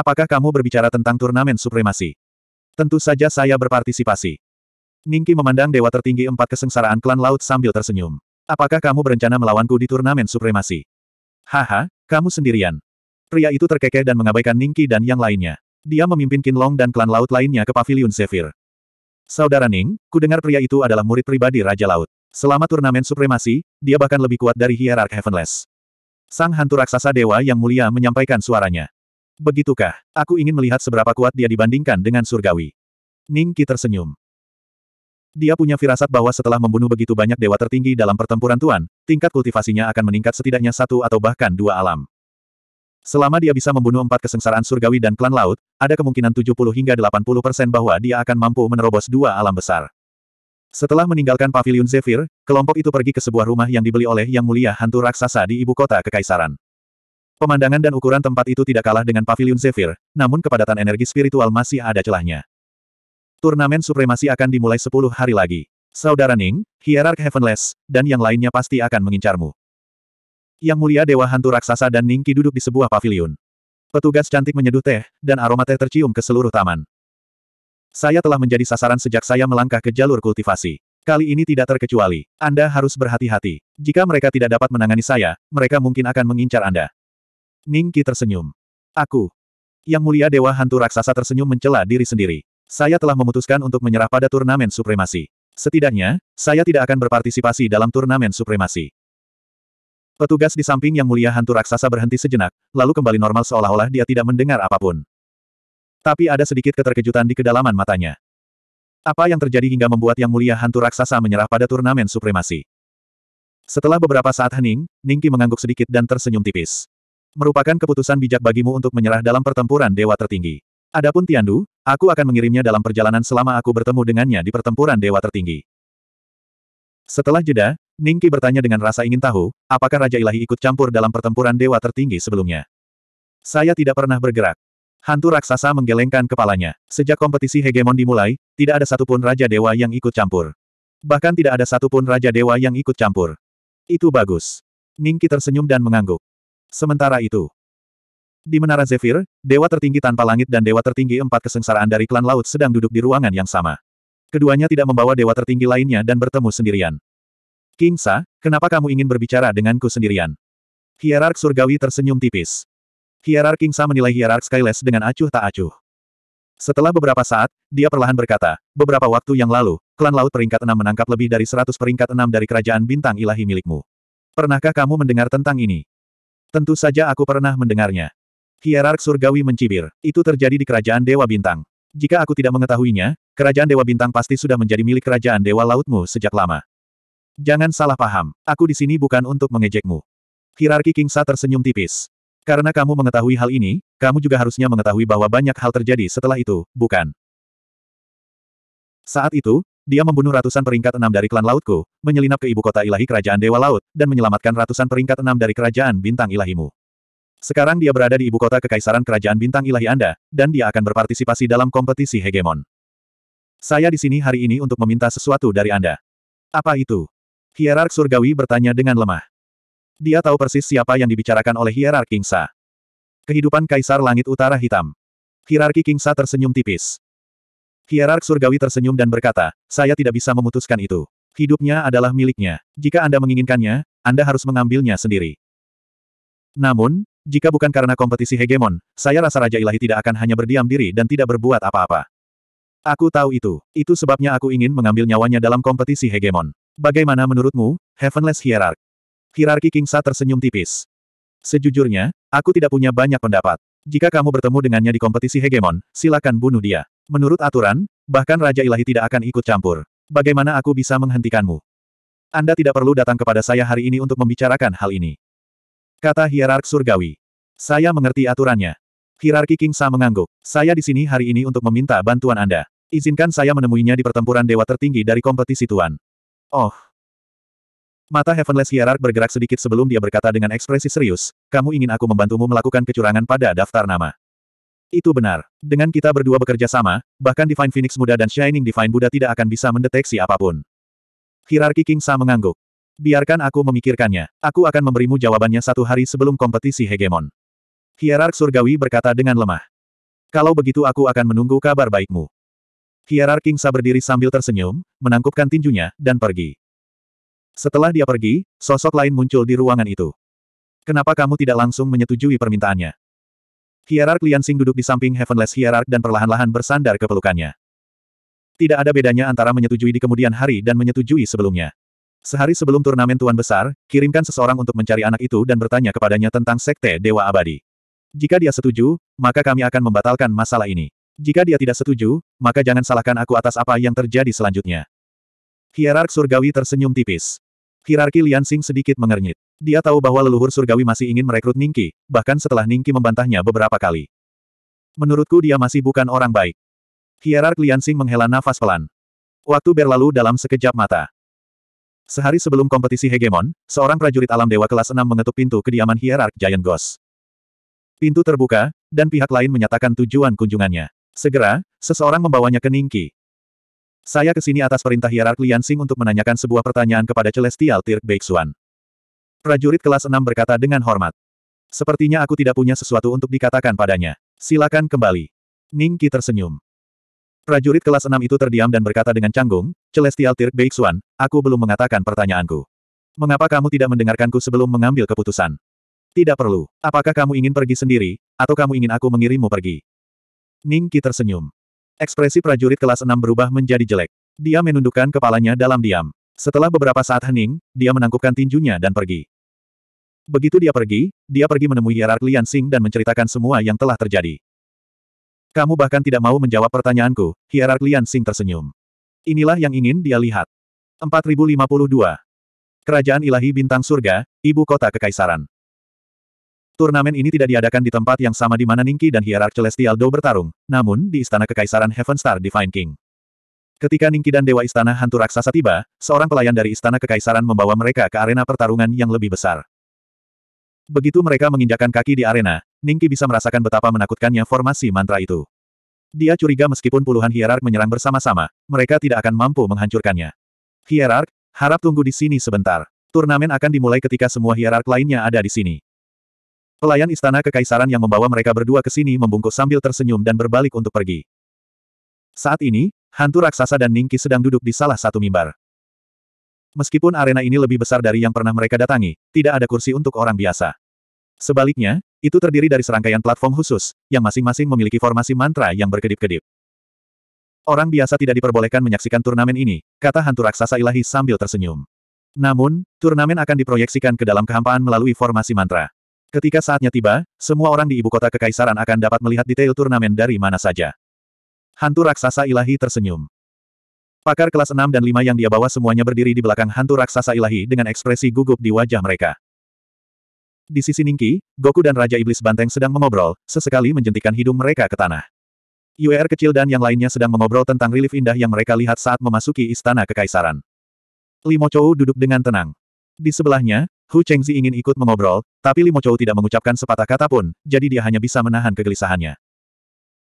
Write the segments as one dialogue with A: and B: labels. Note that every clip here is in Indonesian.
A: Apakah kamu berbicara tentang turnamen supremasi? Tentu saja saya berpartisipasi. Ningki memandang dewa tertinggi empat kesengsaraan klan laut sambil tersenyum. Apakah kamu berencana melawanku di turnamen supremasi? Haha, kamu sendirian. Pria itu terkekeh dan mengabaikan Ningki dan yang lainnya. Dia memimpin Kinlong dan klan laut lainnya ke pavilion Zephyr. Saudara Ning, ku dengar pria itu adalah murid pribadi Raja Laut. Selama turnamen supremasi, dia bahkan lebih kuat dari hierark Heavenless. Sang hantu raksasa dewa yang mulia menyampaikan suaranya. Begitukah? Aku ingin melihat seberapa kuat dia dibandingkan dengan surgawi. Ning Qi tersenyum. Dia punya firasat bahwa setelah membunuh begitu banyak dewa tertinggi dalam pertempuran Tuan, tingkat kultivasinya akan meningkat setidaknya satu atau bahkan dua alam. Selama dia bisa membunuh empat kesengsaraan surgawi dan klan laut, ada kemungkinan 70 hingga 80 persen bahwa dia akan mampu menerobos dua alam besar. Setelah meninggalkan Pavilion Zephyr, kelompok itu pergi ke sebuah rumah yang dibeli oleh Yang Mulia Hantu Raksasa di ibu kota Kekaisaran. Pemandangan dan ukuran tempat itu tidak kalah dengan Pavilion Zephyr, namun kepadatan energi spiritual masih ada celahnya. Turnamen supremasi akan dimulai 10 hari lagi. Saudara Ning, Hierarch Heavenless, dan yang lainnya pasti akan mengincarmu. Yang mulia Dewa Hantu Raksasa dan Ningki duduk di sebuah pavilion. Petugas cantik menyeduh teh, dan aroma teh tercium ke seluruh taman. Saya telah menjadi sasaran sejak saya melangkah ke jalur kultivasi. Kali ini tidak terkecuali. Anda harus berhati-hati. Jika mereka tidak dapat menangani saya, mereka mungkin akan mengincar Anda. Ningki tersenyum. Aku. Yang mulia Dewa Hantu Raksasa tersenyum mencela diri sendiri. Saya telah memutuskan untuk menyerah pada turnamen supremasi. Setidaknya, saya tidak akan berpartisipasi dalam turnamen supremasi. Petugas di samping yang mulia hantu raksasa berhenti sejenak, lalu kembali normal seolah-olah dia tidak mendengar apa pun. Tapi ada sedikit keterkejutan di kedalaman matanya. Apa yang terjadi hingga membuat yang mulia hantu raksasa menyerah pada turnamen supremasi? Setelah beberapa saat hening, Ningki mengangguk sedikit dan tersenyum tipis. Merupakan keputusan bijak bagimu untuk menyerah dalam pertempuran dewa tertinggi. Adapun Tiandu, aku akan mengirimnya dalam perjalanan selama aku bertemu dengannya di pertempuran dewa tertinggi. Setelah jeda, Ningki bertanya dengan rasa ingin tahu, apakah Raja Ilahi ikut campur dalam pertempuran dewa tertinggi sebelumnya. Saya tidak pernah bergerak. Hantu raksasa menggelengkan kepalanya. Sejak kompetisi hegemon dimulai, tidak ada satupun Raja Dewa yang ikut campur. Bahkan tidak ada satupun Raja Dewa yang ikut campur. Itu bagus. Ningki tersenyum dan mengangguk. Sementara itu, di Menara Zephyr, Dewa Tertinggi Tanpa Langit dan Dewa Tertinggi Empat Kesengsaraan dari Klan Laut sedang duduk di ruangan yang sama. Keduanya tidak membawa Dewa Tertinggi lainnya dan bertemu sendirian. King Sa, kenapa kamu ingin berbicara denganku sendirian? Hierark Surgawi tersenyum tipis. Hierark King Sa menilai Hierark Skyless dengan acuh tak acuh. Setelah beberapa saat, dia perlahan berkata, beberapa waktu yang lalu, klan laut peringkat enam menangkap lebih dari seratus peringkat enam dari kerajaan bintang ilahi milikmu. Pernahkah kamu mendengar tentang ini? Tentu saja aku pernah mendengarnya. Hierark surgawi mencibir. Itu terjadi di kerajaan Dewa Bintang. Jika aku tidak mengetahuinya, kerajaan Dewa Bintang pasti sudah menjadi milik kerajaan Dewa Lautmu sejak lama. Jangan salah paham, aku di sini bukan untuk mengejekmu. Hierarki King Sa tersenyum tipis. Karena kamu mengetahui hal ini, kamu juga harusnya mengetahui bahwa banyak hal terjadi setelah itu, bukan? Saat itu, dia membunuh ratusan peringkat enam dari klan lautku, menyelinap ke ibu kota ilahi kerajaan Dewa Laut, dan menyelamatkan ratusan peringkat enam dari kerajaan bintang ilahimu. Sekarang dia berada di ibu kota kekaisaran kerajaan bintang ilahi Anda, dan dia akan berpartisipasi dalam kompetisi hegemon. Saya di sini hari ini untuk meminta sesuatu dari Anda. Apa itu? Hierark Surgawi bertanya dengan lemah. Dia tahu persis siapa yang dibicarakan oleh Hierark King Sa. Kehidupan Kaisar Langit Utara Hitam. Hierarki King Sa tersenyum tipis. Hierark Surgawi tersenyum dan berkata, saya tidak bisa memutuskan itu. Hidupnya adalah miliknya. Jika Anda menginginkannya, Anda harus mengambilnya sendiri. Namun, jika bukan karena kompetisi hegemon, saya rasa Raja Ilahi tidak akan hanya berdiam diri dan tidak berbuat apa-apa. Aku tahu itu. Itu sebabnya aku ingin mengambil nyawanya dalam kompetisi hegemon. Bagaimana menurutmu, Heavenless Hierarch? Hierarki King Sa tersenyum tipis. Sejujurnya, aku tidak punya banyak pendapat. Jika kamu bertemu dengannya di kompetisi hegemon, silakan bunuh dia. Menurut aturan, bahkan Raja Ilahi tidak akan ikut campur. Bagaimana aku bisa menghentikanmu? Anda tidak perlu datang kepada saya hari ini untuk membicarakan hal ini. Kata hierark surgawi. Saya mengerti aturannya. Hierarki King Sa mengangguk. Saya di sini hari ini untuk meminta bantuan Anda. Izinkan saya menemuinya di pertempuran dewa tertinggi dari kompetisi Tuan. Oh. Mata Heavenless Hierarch bergerak sedikit sebelum dia berkata dengan ekspresi serius, kamu ingin aku membantumu melakukan kecurangan pada daftar nama. Itu benar. Dengan kita berdua bekerja sama, bahkan Divine Phoenix Muda dan Shining Divine Buddha tidak akan bisa mendeteksi apa pun. Hierarki King Sa mengangguk. Biarkan aku memikirkannya. Aku akan memberimu jawabannya satu hari sebelum kompetisi hegemon. Hierark Surgawi berkata dengan lemah. Kalau begitu aku akan menunggu kabar baikmu. Hierark Kingsa berdiri sambil tersenyum, menangkupkan tinjunya, dan pergi. Setelah dia pergi, sosok lain muncul di ruangan itu. Kenapa kamu tidak langsung menyetujui permintaannya? Hierark Liansing duduk di samping Heavenless Hierark dan perlahan-lahan bersandar ke pelukannya. Tidak ada bedanya antara menyetujui di kemudian hari dan menyetujui sebelumnya. Sehari sebelum turnamen Tuan Besar, kirimkan seseorang untuk mencari anak itu dan bertanya kepadanya tentang Sekte Dewa Abadi. Jika dia setuju, maka kami akan membatalkan masalah ini. Jika dia tidak setuju, maka jangan salahkan aku atas apa yang terjadi selanjutnya. Hierark Surgawi tersenyum tipis. Hierarki Liansing sedikit mengernyit. Dia tahu bahwa leluhur surgawi masih ingin merekrut Ningki, bahkan setelah Ningki membantahnya beberapa kali. Menurutku dia masih bukan orang baik. Hierark Liansing menghela nafas pelan. Waktu berlalu dalam sekejap mata. Sehari sebelum kompetisi hegemon, seorang prajurit alam dewa kelas 6 mengetuk pintu kediaman hierark Giant Ghost. Pintu terbuka, dan pihak lain menyatakan tujuan kunjungannya. Segera, seseorang membawanya ke Ningki. Saya ke sini atas perintah hierark Liansing untuk menanyakan sebuah pertanyaan kepada Celestial Tirk Beixuan. Prajurit kelas 6 berkata dengan hormat. Sepertinya aku tidak punya sesuatu untuk dikatakan padanya. Silakan kembali. Ning Qi tersenyum. Prajurit kelas 6 itu terdiam dan berkata dengan canggung, Celestial Tirk Beixuan, aku belum mengatakan pertanyaanku. Mengapa kamu tidak mendengarkanku sebelum mengambil keputusan? Tidak perlu. Apakah kamu ingin pergi sendiri, atau kamu ingin aku mengirimmu pergi? Ning Qi tersenyum. Ekspresi prajurit kelas 6 berubah menjadi jelek. Dia menundukkan kepalanya dalam diam. Setelah beberapa saat hening, dia menangkupkan tinjunya dan pergi. Begitu dia pergi, dia pergi menemui Hierark Lian Xing dan menceritakan semua yang telah terjadi. Kamu bahkan tidak mau menjawab pertanyaanku, Hierark Lian Xing tersenyum. Inilah yang ingin dia lihat. 4052. Kerajaan Ilahi Bintang Surga, Ibu Kota Kekaisaran. Turnamen ini tidak diadakan di tempat yang sama di mana Ningki dan Hierarch Celestial Do bertarung, namun di Istana Kekaisaran Heaven Star Divine King. Ketika Ningki dan Dewa Istana Hantu Raksasa tiba, seorang pelayan dari Istana Kekaisaran membawa mereka ke arena pertarungan yang lebih besar. Begitu mereka menginjakan kaki di arena, Ningki bisa merasakan betapa menakutkannya formasi mantra itu. Dia curiga meskipun puluhan hierark menyerang bersama-sama, mereka tidak akan mampu menghancurkannya. Hierark, harap tunggu di sini sebentar. Turnamen akan dimulai ketika semua hierark lainnya ada di sini. Pelayan istana kekaisaran yang membawa mereka berdua ke sini membungkuk sambil tersenyum dan berbalik untuk pergi. Saat ini, hantu raksasa dan Ningki sedang duduk di salah satu mimbar. Meskipun arena ini lebih besar dari yang pernah mereka datangi, tidak ada kursi untuk orang biasa. Sebaliknya, itu terdiri dari serangkaian platform khusus, yang masing-masing memiliki formasi mantra yang berkedip-kedip. Orang biasa tidak diperbolehkan menyaksikan turnamen ini, kata hantu raksasa ilahi sambil tersenyum. Namun, turnamen akan diproyeksikan ke dalam kehampaan melalui formasi mantra. Ketika saatnya tiba, semua orang di ibu kota kekaisaran akan dapat melihat detail turnamen dari mana saja. Hantu raksasa ilahi tersenyum. Pakar kelas 6 dan 5 yang dia bawa semuanya berdiri di belakang hantu raksasa ilahi dengan ekspresi gugup di wajah mereka. Di sisi Ningki, Goku dan Raja Iblis Banteng sedang mengobrol, sesekali menjentikan hidung mereka ke tanah. UR kecil dan yang lainnya sedang mengobrol tentang relief indah yang mereka lihat saat memasuki istana kekaisaran. Limo Chou duduk dengan tenang. Di sebelahnya, Hu Chengzi ingin ikut mengobrol, tapi Limo Chou tidak mengucapkan sepatah kata pun, jadi dia hanya bisa menahan kegelisahannya.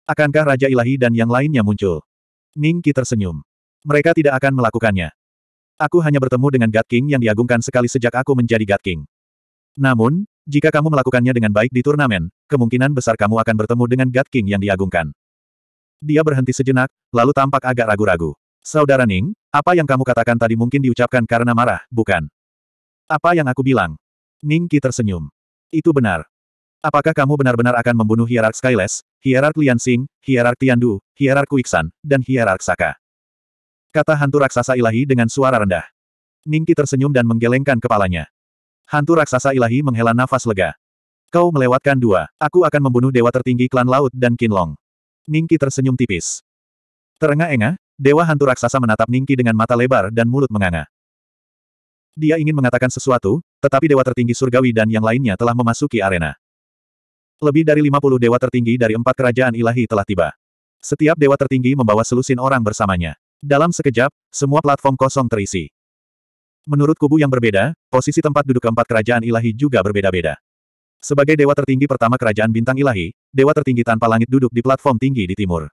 A: Akankah Raja Ilahi dan yang lainnya muncul? Ning Qi tersenyum. Mereka tidak akan melakukannya. Aku hanya bertemu dengan God King yang diagungkan sekali sejak aku menjadi God King. Namun, jika kamu melakukannya dengan baik di turnamen, kemungkinan besar kamu akan bertemu dengan God King yang diagungkan. Dia berhenti sejenak, lalu tampak agak ragu-ragu. Saudara Ning, apa yang kamu katakan tadi mungkin diucapkan karena marah, bukan? Apa yang aku bilang? Ning Qi tersenyum. Itu benar. Apakah kamu benar-benar akan membunuh Hierark Skyless, Hierark Liansing, Hierark Tiandu, Hierark Kuiksan, dan Hierark Saka? Kata hantu raksasa ilahi dengan suara rendah. Ning Qi tersenyum dan menggelengkan kepalanya. Hantu raksasa ilahi menghela nafas lega. Kau melewatkan dua. Aku akan membunuh dewa tertinggi klan laut dan Kinlong. Ningki tersenyum tipis. Terengah-engah, dewa hantu raksasa menatap Ningki dengan mata lebar dan mulut menganga. Dia ingin mengatakan sesuatu, tetapi dewa tertinggi surgawi dan yang lainnya telah memasuki arena. Lebih dari 50 dewa tertinggi dari empat kerajaan ilahi telah tiba. Setiap dewa tertinggi membawa selusin orang bersamanya. Dalam sekejap, semua platform kosong terisi. Menurut kubu yang berbeda, posisi tempat duduk keempat kerajaan ilahi juga berbeda-beda. Sebagai dewa tertinggi pertama kerajaan bintang ilahi, dewa tertinggi tanpa langit duduk di platform tinggi di timur.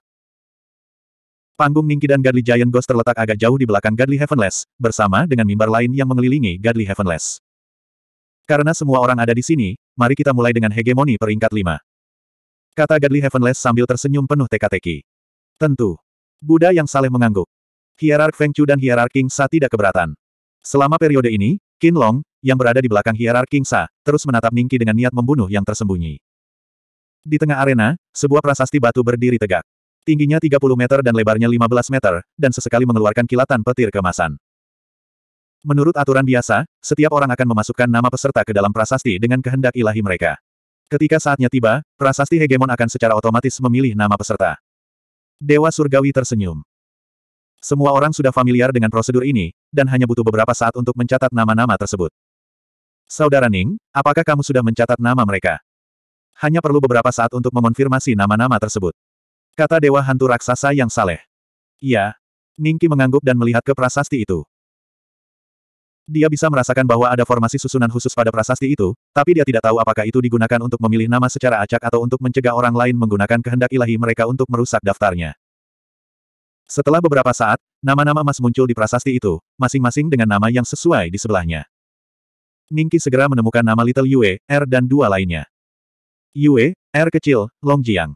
A: Panggung Ningki dan Godly Giant Ghost terletak agak jauh di belakang Godly Heavenless, bersama dengan mimbar lain yang mengelilingi Godly Heavenless. Karena semua orang ada di sini, mari kita mulai dengan hegemoni peringkat 5. Kata Godly Heavenless sambil tersenyum penuh teka-teki. Tentu. Buddha yang saleh mengangguk. Hierark Feng Chu dan Hierark King Sa tidak keberatan. Selama periode ini, Qin Long, yang berada di belakang Hierark King Sa, terus menatap Ningki dengan niat membunuh yang tersembunyi. Di tengah arena, sebuah prasasti batu berdiri tegak. Tingginya 30 meter dan lebarnya 15 meter, dan sesekali mengeluarkan kilatan petir kemasan. Menurut aturan biasa, setiap orang akan memasukkan nama peserta ke dalam prasasti dengan kehendak ilahi mereka. Ketika saatnya tiba, prasasti hegemon akan secara otomatis memilih nama peserta. Dewa Surgawi tersenyum. Semua orang sudah familiar dengan prosedur ini, dan hanya butuh beberapa saat untuk mencatat nama-nama tersebut. Saudara Ning, apakah kamu sudah mencatat nama mereka? Hanya perlu beberapa saat untuk mengonfirmasi nama-nama tersebut. Kata Dewa Hantu Raksasa yang saleh. Iya. Ningki mengangguk dan melihat ke prasasti itu. Dia bisa merasakan bahwa ada formasi susunan khusus pada prasasti itu, tapi dia tidak tahu apakah itu digunakan untuk memilih nama secara acak atau untuk mencegah orang lain menggunakan kehendak ilahi mereka untuk merusak daftarnya. Setelah beberapa saat, nama-nama emas muncul di prasasti itu, masing-masing dengan nama yang sesuai di sebelahnya. Ningki segera menemukan nama Little Yue, R dan dua lainnya. Yue, R kecil, Long Jiang.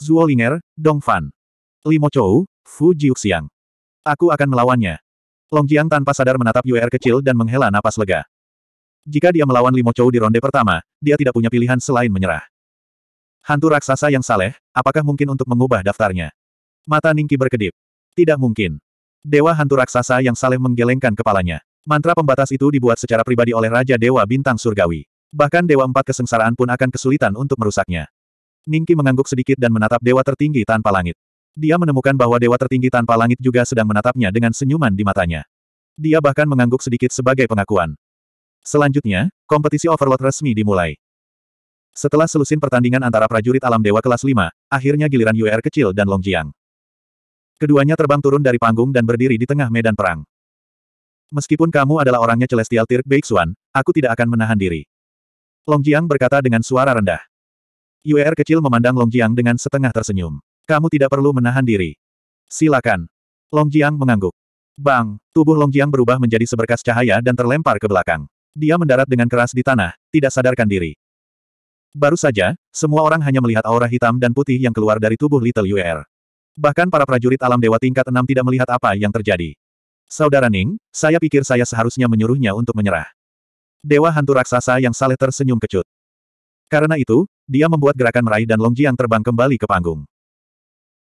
A: Zuo Linger, Dong Fan. Limo Chou, Fu Jiuxiang. Aku akan melawannya. Long Jiang tanpa sadar menatap Yue kecil dan menghela napas lega. Jika dia melawan Limo Chou di ronde pertama, dia tidak punya pilihan selain menyerah. Hantu raksasa yang saleh, apakah mungkin untuk mengubah daftarnya? Mata Ningki berkedip. Tidak mungkin. Dewa hantu raksasa yang saleh menggelengkan kepalanya. Mantra pembatas itu dibuat secara pribadi oleh Raja Dewa Bintang Surgawi. Bahkan Dewa Empat Kesengsaraan pun akan kesulitan untuk merusaknya. Ningki mengangguk sedikit dan menatap Dewa Tertinggi tanpa langit. Dia menemukan bahwa Dewa Tertinggi tanpa langit juga sedang menatapnya dengan senyuman di matanya. Dia bahkan mengangguk sedikit sebagai pengakuan. Selanjutnya, kompetisi Overlord resmi dimulai. Setelah selusin pertandingan antara prajurit alam dewa kelas 5, akhirnya giliran UR kecil dan Long Jiang. Keduanya terbang turun dari panggung dan berdiri di tengah medan perang. Meskipun kamu adalah orangnya Celestial Tirk Beixuan, aku tidak akan menahan diri. Long Jiang berkata dengan suara rendah. UR kecil memandang Long Jiang dengan setengah tersenyum. Kamu tidak perlu menahan diri. Silakan. Long Jiang mengangguk. Bang, tubuh Long Jiang berubah menjadi seberkas cahaya dan terlempar ke belakang. Dia mendarat dengan keras di tanah, tidak sadarkan diri. Baru saja, semua orang hanya melihat aura hitam dan putih yang keluar dari tubuh Little UR. Bahkan para prajurit alam dewa tingkat enam tidak melihat apa yang terjadi. Saudara Ning, saya pikir saya seharusnya menyuruhnya untuk menyerah. Dewa hantu raksasa yang saleh tersenyum kecut. Karena itu, dia membuat gerakan meraih dan Long Jiang terbang kembali ke panggung.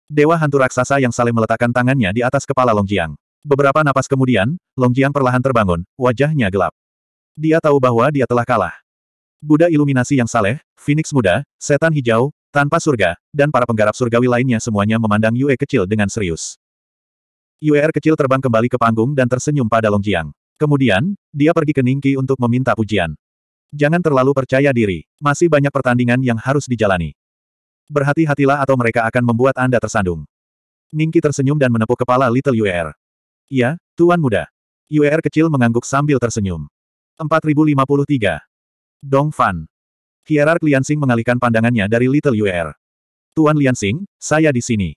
A: Dewa hantu raksasa yang saling meletakkan tangannya di atas kepala Long Jiang. Beberapa napas kemudian, Long Jiang perlahan terbangun, wajahnya gelap. Dia tahu bahwa dia telah kalah. Buddha iluminasi yang saleh, Phoenix muda, setan hijau, tanpa surga, dan para penggarap surgawi lainnya semuanya memandang Yue kecil dengan serius. Yue kecil terbang kembali ke panggung dan tersenyum pada Long Jiang. Kemudian, dia pergi ke Ningki untuk meminta pujian. Jangan terlalu percaya diri, masih banyak pertandingan yang harus dijalani. Berhati-hatilah atau mereka akan membuat Anda tersandung. Ningki tersenyum dan menepuk kepala Little UR. Iya, Tuan Muda. UR kecil mengangguk sambil tersenyum. 4053. Dong Fan. Hierark Liansing mengalihkan pandangannya dari Little UR. Tuan Liansing, saya di sini.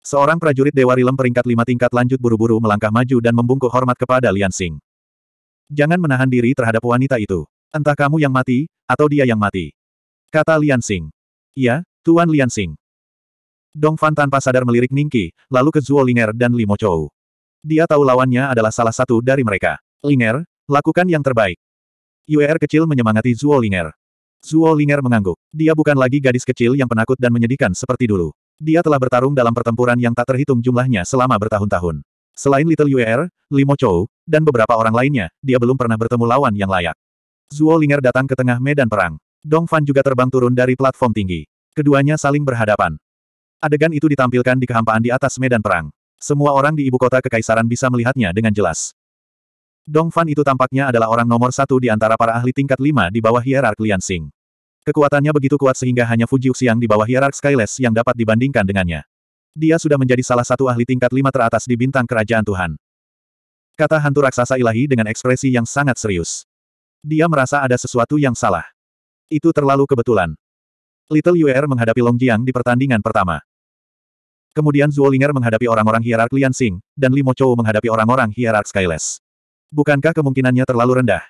A: Seorang prajurit Dewa Rilem peringkat lima tingkat lanjut buru-buru melangkah maju dan membungkuk hormat kepada Liansing. Jangan menahan diri terhadap wanita itu. Entah kamu yang mati, atau dia yang mati. Kata Liansing. Iya, Tuan Liansing. Dong Fan tanpa sadar melirik Ningki, lalu ke Zuo Linger dan Limo Chou. Dia tahu lawannya adalah salah satu dari mereka. Linger, lakukan yang terbaik. UR kecil menyemangati Zuo Linger. Zuo Linger mengangguk. Dia bukan lagi gadis kecil yang penakut dan menyedihkan seperti dulu. Dia telah bertarung dalam pertempuran yang tak terhitung jumlahnya selama bertahun-tahun. Selain Little UR, Limo Chou, dan beberapa orang lainnya, dia belum pernah bertemu lawan yang layak. Zuo Linger datang ke tengah medan perang. Dong Fan juga terbang turun dari platform tinggi. Keduanya saling berhadapan. Adegan itu ditampilkan di kehampaan di atas medan perang. Semua orang di ibu kota kekaisaran bisa melihatnya dengan jelas. Dong Fan itu tampaknya adalah orang nomor satu di antara para ahli tingkat lima di bawah hierark Lian Xing. Kekuatannya begitu kuat sehingga hanya Fuji Uxiang di bawah hierark Skyless yang dapat dibandingkan dengannya. Dia sudah menjadi salah satu ahli tingkat lima teratas di bintang kerajaan Tuhan. Kata hantu raksasa ilahi dengan ekspresi yang sangat serius. Dia merasa ada sesuatu yang salah. Itu terlalu kebetulan. Little UR menghadapi Long Jiang di pertandingan pertama. Kemudian Zuo Linger menghadapi orang-orang hierark Lian Xing, dan Limo Chou menghadapi orang-orang hierark Skyless. Bukankah kemungkinannya terlalu rendah?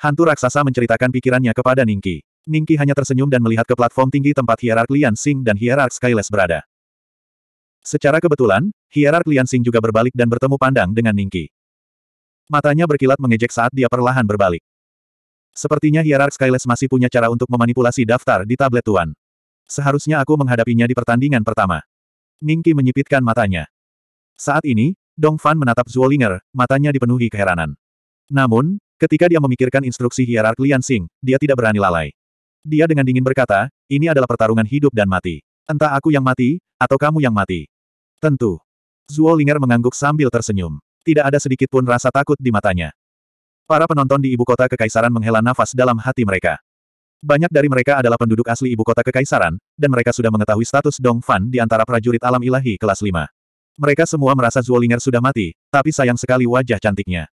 A: Hantu raksasa menceritakan pikirannya kepada Ningki. Ningki hanya tersenyum dan melihat ke platform tinggi tempat hierark Lian Xing dan hierark Skyless berada. Secara kebetulan, hierark Lian Xing juga berbalik dan bertemu pandang dengan Ningki. Matanya berkilat mengejek saat dia perlahan berbalik. Sepertinya hierark Skyless masih punya cara untuk memanipulasi daftar di tablet Tuan. Seharusnya aku menghadapinya di pertandingan pertama. Ningki menyipitkan matanya. Saat ini, Dong Fan menatap Zuolinger, matanya dipenuhi keheranan. Namun, ketika dia memikirkan instruksi hierark Lian Xing, dia tidak berani lalai. Dia dengan dingin berkata, ini adalah pertarungan hidup dan mati. Entah aku yang mati, atau kamu yang mati. Tentu. Zuolinger mengangguk sambil tersenyum. Tidak ada sedikit pun rasa takut di matanya. Para penonton di ibu kota kekaisaran menghela nafas dalam hati mereka. Banyak dari mereka adalah penduduk asli ibu kota kekaisaran, dan mereka sudah mengetahui status Dong Fan di antara prajurit alam ilahi kelas 5. Mereka semua merasa Zuolinger sudah mati, tapi sayang sekali wajah cantiknya.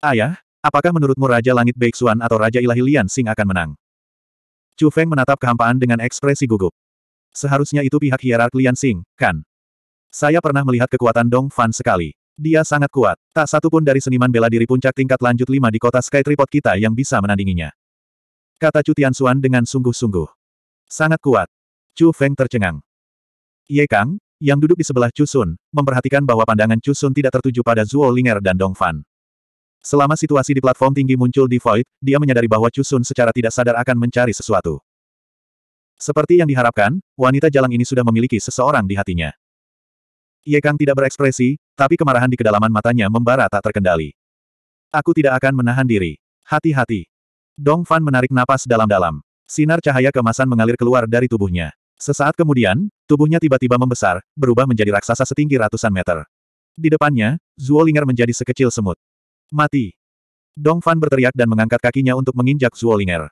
A: Ayah, apakah menurutmu Raja Langit Beixuan atau Raja Ilahi Lian Xing akan menang? Chu Feng menatap kehampaan dengan ekspresi gugup. Seharusnya itu pihak hierark Lian Xing, kan? Saya pernah melihat kekuatan Dong Fan sekali. Dia sangat kuat. Tak satu pun dari seniman bela diri puncak tingkat lanjut lima di kota Sky Tripod kita yang bisa menandinginya. Kata Chu Tianxuan dengan sungguh-sungguh. Sangat kuat. Chu Feng tercengang. Ye Kang, yang duduk di sebelah Chusun, memperhatikan bahwa pandangan Chusun tidak tertuju pada Zuo Linger dan Dong Fan. Selama situasi di platform tinggi muncul di Void, dia menyadari bahwa Chusun secara tidak sadar akan mencari sesuatu. Seperti yang diharapkan, wanita jalang ini sudah memiliki seseorang di hatinya. Ye Kang tidak berekspresi, tapi kemarahan di kedalaman matanya membara tak terkendali. Aku tidak akan menahan diri. Hati-hati. Dong Fan menarik napas dalam-dalam. Sinar cahaya kemasan mengalir keluar dari tubuhnya. Sesaat kemudian, tubuhnya tiba-tiba membesar, berubah menjadi raksasa setinggi ratusan meter. Di depannya, Zuolinger menjadi sekecil semut. Mati. Dong Fan berteriak dan mengangkat kakinya untuk menginjak Zuolinger.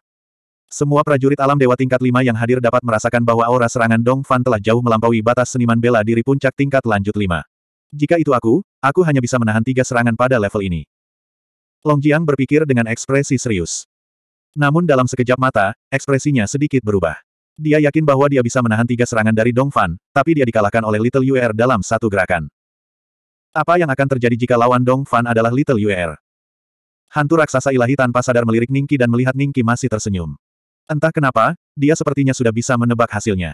A: Semua prajurit alam dewa tingkat lima yang hadir dapat merasakan bahwa aura serangan Dong Fan telah jauh melampaui batas seniman bela diri puncak tingkat lanjut lima. Jika itu aku, aku hanya bisa menahan tiga serangan pada level ini. Long Jiang berpikir dengan ekspresi serius. Namun dalam sekejap mata, ekspresinya sedikit berubah. Dia yakin bahwa dia bisa menahan tiga serangan dari Dong Fan, tapi dia dikalahkan oleh Little UR dalam satu gerakan. Apa yang akan terjadi jika lawan Dong Fan adalah Little UR? Hantu raksasa ilahi tanpa sadar melirik Ningki dan melihat Ningki masih tersenyum. Entah kenapa, dia sepertinya sudah bisa menebak hasilnya.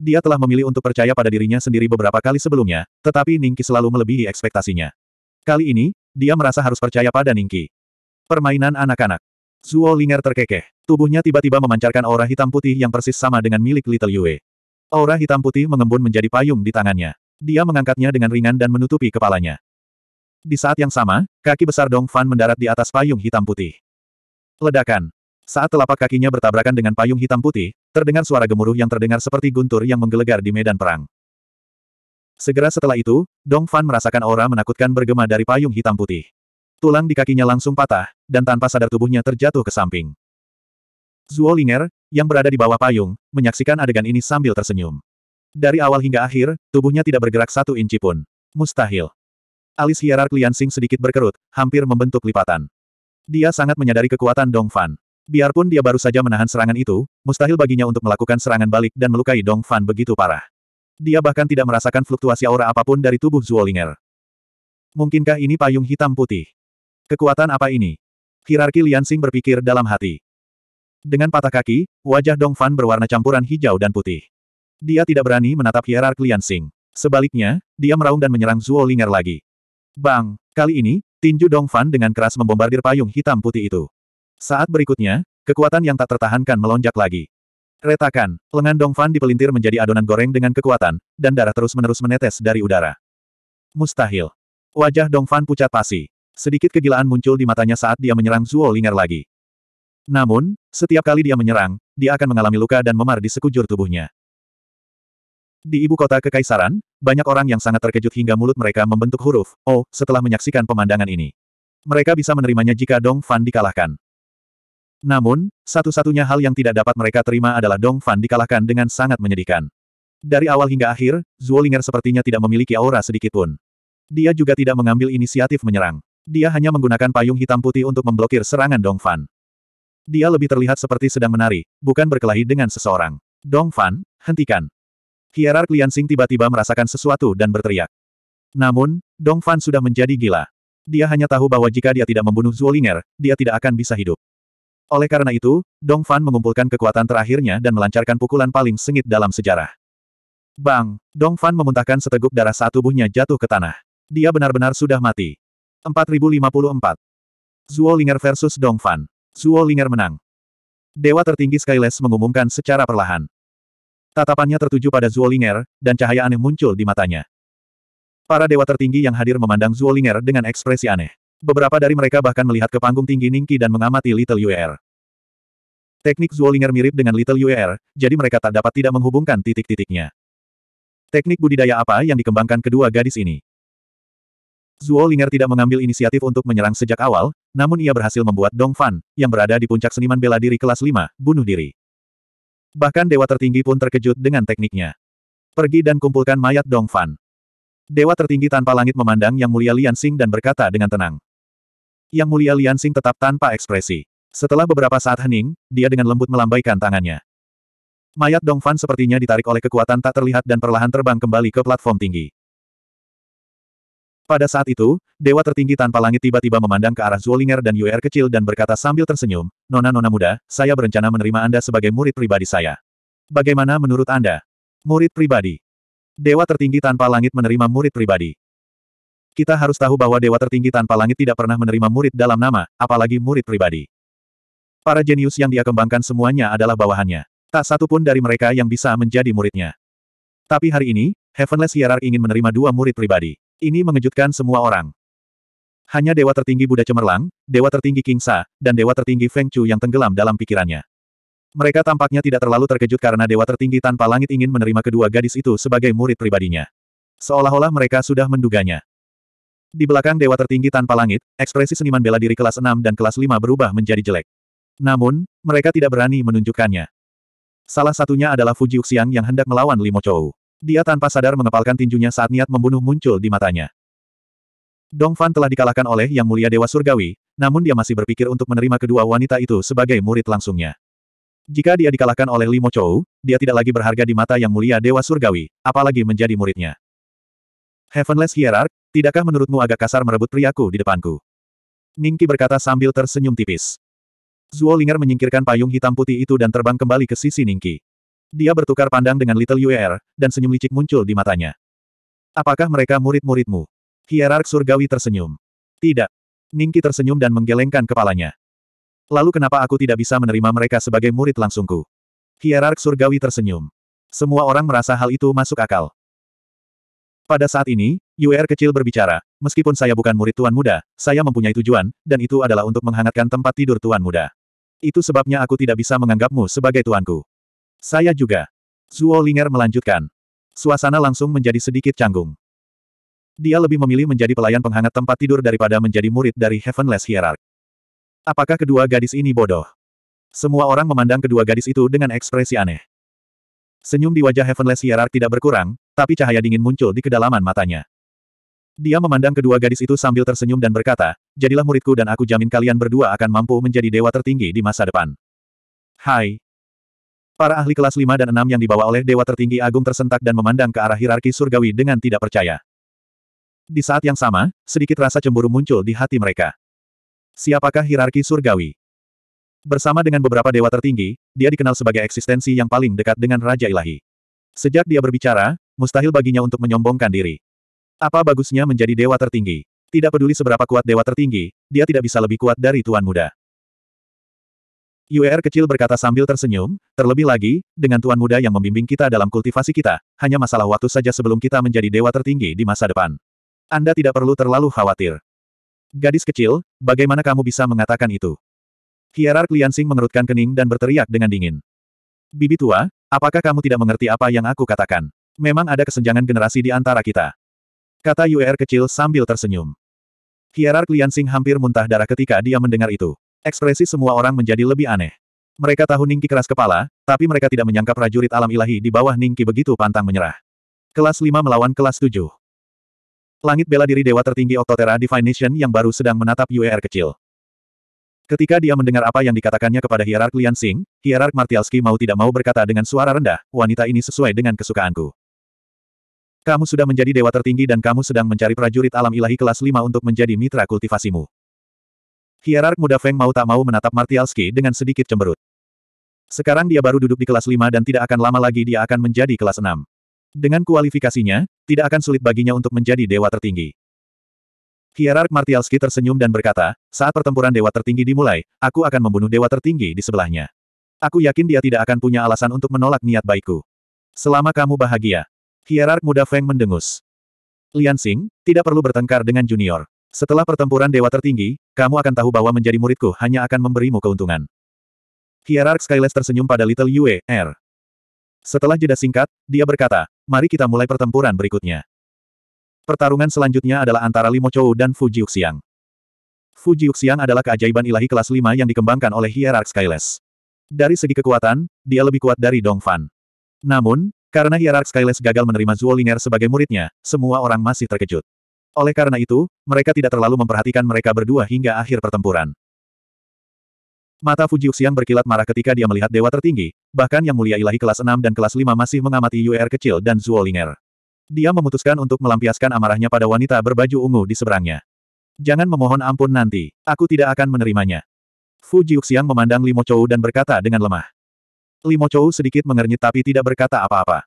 A: Dia telah memilih untuk percaya pada dirinya sendiri beberapa kali sebelumnya, tetapi Ningki selalu melebihi ekspektasinya. Kali ini, dia merasa harus percaya pada Ningki. Permainan anak-anak. Zuo Linger terkekeh. Tubuhnya tiba-tiba memancarkan aura hitam putih yang persis sama dengan milik Little Yue. Aura hitam putih mengembun menjadi payung di tangannya. Dia mengangkatnya dengan ringan dan menutupi kepalanya. Di saat yang sama, kaki besar Dong Fan mendarat di atas payung hitam putih. Ledakan. Saat telapak kakinya bertabrakan dengan payung hitam putih, terdengar suara gemuruh yang terdengar seperti guntur yang menggelegar di medan perang. Segera setelah itu, Dong Fan merasakan aura menakutkan bergema dari payung hitam putih. Tulang di kakinya langsung patah, dan tanpa sadar tubuhnya terjatuh ke samping. Zuo Linger, yang berada di bawah payung, menyaksikan adegan ini sambil tersenyum. Dari awal hingga akhir, tubuhnya tidak bergerak satu inci pun. Mustahil. Alis hierark Lian Xing sedikit berkerut, hampir membentuk lipatan. Dia sangat menyadari kekuatan Dong Fan. Biarpun dia baru saja menahan serangan itu, mustahil baginya untuk melakukan serangan balik dan melukai Dong Fan begitu parah. Dia bahkan tidak merasakan fluktuasi aura apa pun dari tubuh Zuo Linger. Mungkinkah ini payung hitam putih? Kekuatan apa ini? Hierarki Liansing berpikir dalam hati. Dengan patah kaki, wajah Dong Fan berwarna campuran hijau dan putih. Dia tidak berani menatap hierark Liansing. Sebaliknya, dia meraung dan menyerang Zuo Linger lagi. Bang! Kali ini, tinju Dong Fan dengan keras membombardir payung hitam putih itu. Saat berikutnya, kekuatan yang tak tertahankan melonjak lagi. Retakan, lengan Dong Fan dipelintir menjadi adonan goreng dengan kekuatan, dan darah terus-menerus menetes dari udara. Mustahil. Wajah Dong Fan pucat pasi. Sedikit kegilaan muncul di matanya saat dia menyerang Zuo Linger lagi. Namun, setiap kali dia menyerang, dia akan mengalami luka dan memar di sekujur tubuhnya. Di ibu kota kekaisaran, banyak orang yang sangat terkejut hingga mulut mereka membentuk huruf O setelah menyaksikan pemandangan ini. Mereka bisa menerimanya jika Dong Fan dikalahkan. Namun, satu-satunya hal yang tidak dapat mereka terima adalah Dong Fan dikalahkan dengan sangat menyedihkan. Dari awal hingga akhir, Zuo Linger sepertinya tidak memiliki aura sedikitpun. Dia juga tidak mengambil inisiatif menyerang. Dia hanya menggunakan payung hitam putih untuk memblokir serangan Dong Fan. Dia lebih terlihat seperti sedang menari, bukan berkelahi dengan seseorang. Dong Fan, hentikan. Hierark Liansing tiba-tiba merasakan sesuatu dan berteriak. Namun, Dong Fan sudah menjadi gila. Dia hanya tahu bahwa jika dia tidak membunuh Zuolinger, dia tidak akan bisa hidup. Oleh karena itu, Dong Fan mengumpulkan kekuatan terakhirnya dan melancarkan pukulan paling sengit dalam sejarah. Bang! Dong Fan memuntahkan seteguk darah saat tubuhnya jatuh ke tanah. Dia benar-benar sudah mati. 4054. Zuo Linger versus Dong Fan. Zuo Linger menang. Dewa tertinggi Skyless mengumumkan secara perlahan. Tatapannya tertuju pada Zuo Linger, dan cahaya aneh muncul di matanya. Para dewa tertinggi yang hadir memandang Zuo Linger dengan ekspresi aneh. Beberapa dari mereka bahkan melihat ke panggung tinggi Ningki dan mengamati Little UR. Teknik Zuolinger mirip dengan Little UR, jadi mereka tak dapat tidak menghubungkan titik-titiknya. Teknik budidaya apa yang dikembangkan kedua gadis ini? Zuolinger tidak mengambil inisiatif untuk menyerang sejak awal, namun ia berhasil membuat Dong Fan, yang berada di puncak seniman bela diri kelas 5, bunuh diri. Bahkan dewa tertinggi pun terkejut dengan tekniknya. Pergi dan kumpulkan mayat Dong Fan. Dewa tertinggi tanpa langit memandang Yang Mulia Lian Xing dan berkata dengan tenang. Yang Mulia Lian Xing tetap tanpa ekspresi. Setelah beberapa saat hening, dia dengan lembut melambaikan tangannya. Mayat Dong Fan sepertinya ditarik oleh kekuatan tak terlihat dan perlahan terbang kembali ke platform tinggi. Pada saat itu, Dewa tertinggi tanpa langit tiba-tiba memandang ke arah Zuolinger dan Yuer kecil dan berkata sambil tersenyum, Nona-nona muda, saya berencana menerima Anda sebagai murid pribadi saya. Bagaimana menurut Anda? Murid pribadi. Dewa tertinggi tanpa langit menerima murid pribadi. Kita harus tahu bahwa Dewa tertinggi tanpa langit tidak pernah menerima murid dalam nama, apalagi murid pribadi. Para jenius yang dia kembangkan semuanya adalah bawahannya. Tak satu pun dari mereka yang bisa menjadi muridnya. Tapi hari ini, Heavenless Hierarch ingin menerima dua murid pribadi. Ini mengejutkan semua orang. Hanya Dewa Tertinggi Buddha Cemerlang, Dewa Tertinggi King Sa, dan Dewa Tertinggi Feng Chu yang tenggelam dalam pikirannya. Mereka tampaknya tidak terlalu terkejut karena Dewa Tertinggi tanpa langit ingin menerima kedua gadis itu sebagai murid pribadinya. Seolah-olah mereka sudah menduganya. Di belakang Dewa Tertinggi tanpa langit, ekspresi seniman bela diri kelas 6 dan kelas 5 berubah menjadi jelek. Namun, mereka tidak berani menunjukkannya. Salah satunya adalah Fuji Uxiang yang hendak melawan Limo Chou. Dia tanpa sadar mengepalkan tinjunya saat niat membunuh muncul di matanya. Dong Fan telah dikalahkan oleh Yang Mulia Dewa Surgawi, namun dia masih berpikir untuk menerima kedua wanita itu sebagai murid langsungnya. Jika dia dikalahkan oleh Limo Chou, dia tidak lagi berharga di mata Yang Mulia Dewa Surgawi, apalagi menjadi muridnya. Heavenless Hierarch, tidakkah menurutmu agak kasar merebut priaku di depanku? Ningki berkata sambil tersenyum tipis. Zuo Linger menyingkirkan payung hitam putih itu dan terbang kembali ke sisi Ningki. Dia bertukar pandang dengan Little UR, dan senyum licik muncul di matanya. Apakah mereka murid-muridmu? Hierark Surgawi tersenyum. Tidak. Ningki tersenyum dan menggelengkan kepalanya. Lalu kenapa aku tidak bisa menerima mereka sebagai murid langsungku? Hierark Surgawi tersenyum. Semua orang merasa hal itu masuk akal. Pada saat ini, UR kecil berbicara, meskipun saya bukan murid Tuan Muda, saya mempunyai tujuan, dan itu adalah untuk menghangatkan tempat tidur Tuan Muda. Itu sebabnya aku tidak bisa menganggapmu sebagai tuanku. Saya juga. Zuo Linger melanjutkan. Suasana langsung menjadi sedikit canggung. Dia lebih memilih menjadi pelayan penghangat tempat tidur daripada menjadi murid dari Heavenless Hierarch. Apakah kedua gadis ini bodoh? Semua orang memandang kedua gadis itu dengan ekspresi aneh. Senyum di wajah Heavenless Hierarch tidak berkurang, tapi cahaya dingin muncul di kedalaman matanya. Dia memandang kedua gadis itu sambil tersenyum dan berkata, jadilah muridku dan aku jamin kalian berdua akan mampu menjadi dewa tertinggi di masa depan. Hai. Para ahli kelas 5 dan 6 yang dibawa oleh dewa tertinggi agung tersentak dan memandang ke arah hierarki surgawi dengan tidak percaya. Di saat yang sama, sedikit rasa cemburu muncul di hati mereka. Siapakah hierarki surgawi? Bersama dengan beberapa dewa tertinggi, dia dikenal sebagai eksistensi yang paling dekat dengan Raja Ilahi. Sejak dia berbicara, mustahil baginya untuk menyombongkan diri. Apa bagusnya menjadi dewa tertinggi? Tidak peduli seberapa kuat dewa tertinggi, dia tidak bisa lebih kuat dari Tuan Muda. UR kecil berkata sambil tersenyum, terlebih lagi, dengan Tuan Muda yang membimbing kita dalam kultivasi kita, hanya masalah waktu saja sebelum kita menjadi dewa tertinggi di masa depan. Anda tidak perlu terlalu khawatir. Gadis kecil, bagaimana kamu bisa mengatakan itu? Hierark Liansing mengerutkan kening dan berteriak dengan dingin. Bibi tua, apakah kamu tidak mengerti apa yang aku katakan? Memang ada kesenjangan generasi di antara kita. Kata UR kecil sambil tersenyum. Hierark Liansing hampir muntah darah ketika dia mendengar itu. Ekspresi semua orang menjadi lebih aneh. Mereka tahu Ningki keras kepala, tapi mereka tidak menyangka prajurit alam ilahi di bawah Ningki begitu pantang menyerah. Kelas 5 melawan kelas 7. Langit bela diri dewa tertinggi Octotera Divine Nation yang baru sedang menatap UR kecil. Ketika dia mendengar apa yang dikatakannya kepada Hierark Liansing, Hierark Martialski mau tidak mau berkata dengan suara rendah, wanita ini sesuai dengan kesukaanku. Kamu sudah menjadi dewa tertinggi dan kamu sedang mencari prajurit alam ilahi kelas 5 untuk menjadi mitra kultivasimu. Hierark muda Feng mau tak mau menatap Martialski dengan sedikit cemberut. Sekarang dia baru duduk di kelas 5 dan tidak akan lama lagi dia akan menjadi kelas 6. Dengan kualifikasinya, tidak akan sulit baginya untuk menjadi dewa tertinggi. Hierark Martialski tersenyum dan berkata, saat pertempuran dewa tertinggi dimulai, aku akan membunuh dewa tertinggi di sebelahnya. Aku yakin dia tidak akan punya alasan untuk menolak niat baikku. Selama kamu bahagia. Hierark muda Feng mendengus. Lian Xing, tidak perlu bertengkar dengan junior. Setelah pertempuran dewa tertinggi, kamu akan tahu bahwa menjadi muridku hanya akan memberimu keuntungan. Hierarch Skyless tersenyum pada Little Yue, R. Setelah jeda singkat, dia berkata, mari kita mulai pertempuran berikutnya. Pertarungan selanjutnya adalah antara Limo Chou dan Fu Jiuxiang. Fu Jiuxiang adalah keajaiban ilahi kelas 5 yang dikembangkan oleh Hierarch Skyless. Dari segi kekuatan, dia lebih kuat dari Dong Fan. Namun, karena Hierarch Skyless gagal menerima Zuo Linger sebagai muridnya, semua orang masih terkejut. Oleh karena itu, mereka tidak terlalu memperhatikan mereka berdua hingga akhir pertempuran. Mata Fujiuxiang berkilat marah ketika dia melihat dewa tertinggi, bahkan yang mulia ilahi kelas 6 dan kelas 5 masih mengamati UR kecil dan Zuolinger. Dia memutuskan untuk melampiaskan amarahnya pada wanita berbaju ungu di seberangnya. Jangan memohon ampun nanti, aku tidak akan menerimanya. Fu Jiuxiang memandang Limo Chou dan berkata dengan lemah. Limo Chou sedikit mengernyit tapi tidak berkata apa-apa.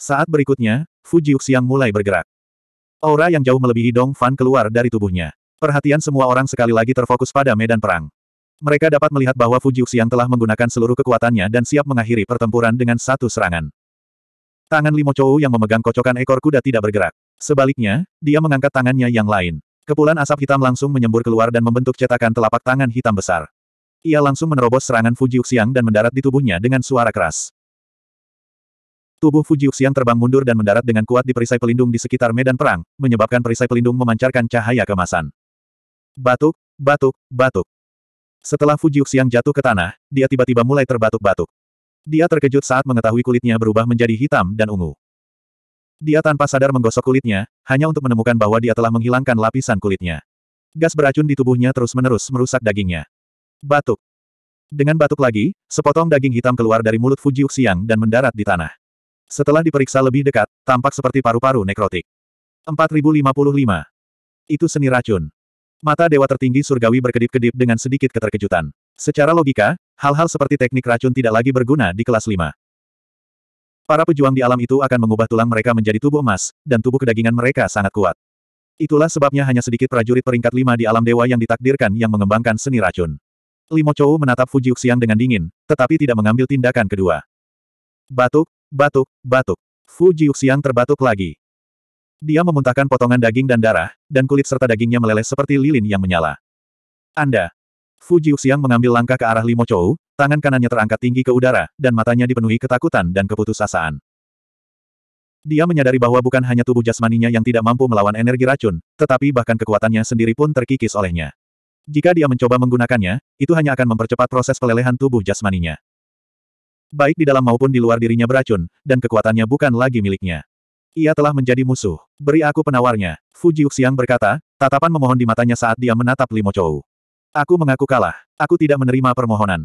A: Saat berikutnya, Fu Jiuxiang mulai bergerak. Aura yang jauh melebihi Dong Fan keluar dari tubuhnya. Perhatian semua orang sekali lagi terfokus pada medan perang. Mereka dapat melihat bahwa Fujiuxiang telah menggunakan seluruh kekuatannya dan siap mengakhiri pertempuran dengan satu serangan. Tangan Limo Chou yang memegang kocokan ekor kuda tidak bergerak. Sebaliknya, dia mengangkat tangannya yang lain. Kepulan asap hitam langsung menyembur keluar dan membentuk cetakan telapak tangan hitam besar. Ia langsung menerobos serangan Fujiuxiang dan mendarat di tubuhnya dengan suara keras. Tubuh Fujiuxiang terbang mundur dan mendarat dengan kuat di perisai pelindung di sekitar medan perang, menyebabkan perisai pelindung memancarkan cahaya kemasan. Batuk, batuk, batuk. Setelah Fujiuxiang jatuh ke tanah, dia tiba-tiba mulai terbatuk-batuk. Dia terkejut saat mengetahui kulitnya berubah menjadi hitam dan ungu. Dia tanpa sadar menggosok kulitnya, hanya untuk menemukan bahwa dia telah menghilangkan lapisan kulitnya. Gas beracun di tubuhnya terus-menerus merusak dagingnya. Batuk. Dengan batuk lagi, sepotong daging hitam keluar dari mulut Fujiuxiang dan mendarat di tanah. Setelah diperiksa lebih dekat, tampak seperti paru-paru nekrotik. 4055. Itu seni racun. Mata Dewa Tertinggi Surgawi berkedip-kedip dengan sedikit keterkejutan. Secara logika, hal-hal seperti teknik racun tidak lagi berguna di kelas 5. Para pejuang di alam itu akan mengubah tulang mereka menjadi tubuh emas, dan tubuh kedagingan mereka sangat kuat. Itulah sebabnya hanya sedikit prajurit peringkat lima di alam dewa yang ditakdirkan yang mengembangkan seni racun. Limo Chou menatap Fujiuxiang dengan dingin, tetapi tidak mengambil tindakan kedua. Batuk, batuk, batuk. Fujiuxiang terbatuk lagi. Dia memuntahkan potongan daging dan darah, dan kulit serta dagingnya meleleh seperti lilin yang menyala. Anda. Fu Jiuxiang mengambil langkah ke arah Limo Chou, tangan kanannya terangkat tinggi ke udara, dan matanya dipenuhi ketakutan dan keputusasaan. Dia menyadari bahwa bukan hanya tubuh jasmaninya yang tidak mampu melawan energi racun, tetapi bahkan kekuatannya sendiri pun terkikis olehnya. Jika dia mencoba menggunakannya, itu hanya akan mempercepat proses pelelehan tubuh jasmaninya. Baik di dalam maupun di luar dirinya beracun, dan kekuatannya bukan lagi miliknya. Ia telah menjadi musuh. Beri aku penawarnya. Fuji Uxiang berkata, tatapan memohon di matanya saat dia menatap Limo Chou. Aku mengaku kalah. Aku tidak menerima permohonan.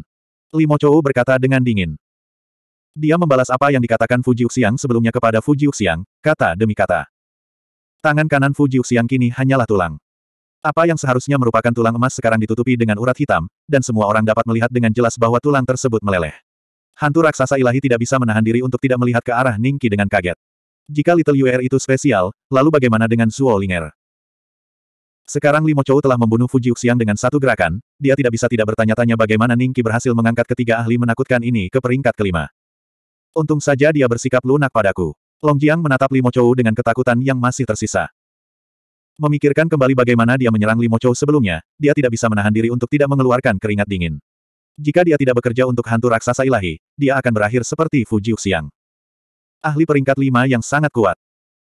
A: Limo Chou berkata dengan dingin. Dia membalas apa yang dikatakan Fuji Uxiang sebelumnya kepada Fuji Uxiang, kata demi kata. Tangan kanan Fuji Uxiang kini hanyalah tulang. Apa yang seharusnya merupakan tulang emas sekarang ditutupi dengan urat hitam, dan semua orang dapat melihat dengan jelas bahwa tulang tersebut meleleh. Hantu raksasa ilahi tidak bisa menahan diri untuk tidak melihat ke arah Ningki dengan kaget. Jika Little UR itu spesial, lalu bagaimana dengan Zuo Linger? Sekarang Limo Chou telah membunuh Fuji Uxiang dengan satu gerakan, dia tidak bisa tidak bertanya-tanya bagaimana Ningqi berhasil mengangkat ketiga ahli menakutkan ini ke peringkat kelima. Untung saja dia bersikap lunak padaku. Long Jiang menatap Limo Chou dengan ketakutan yang masih tersisa. Memikirkan kembali bagaimana dia menyerang Limo Chou sebelumnya, dia tidak bisa menahan diri untuk tidak mengeluarkan keringat dingin. Jika dia tidak bekerja untuk hantu raksasa ilahi, dia akan berakhir seperti Fuji Uxiang ahli peringkat lima yang sangat kuat.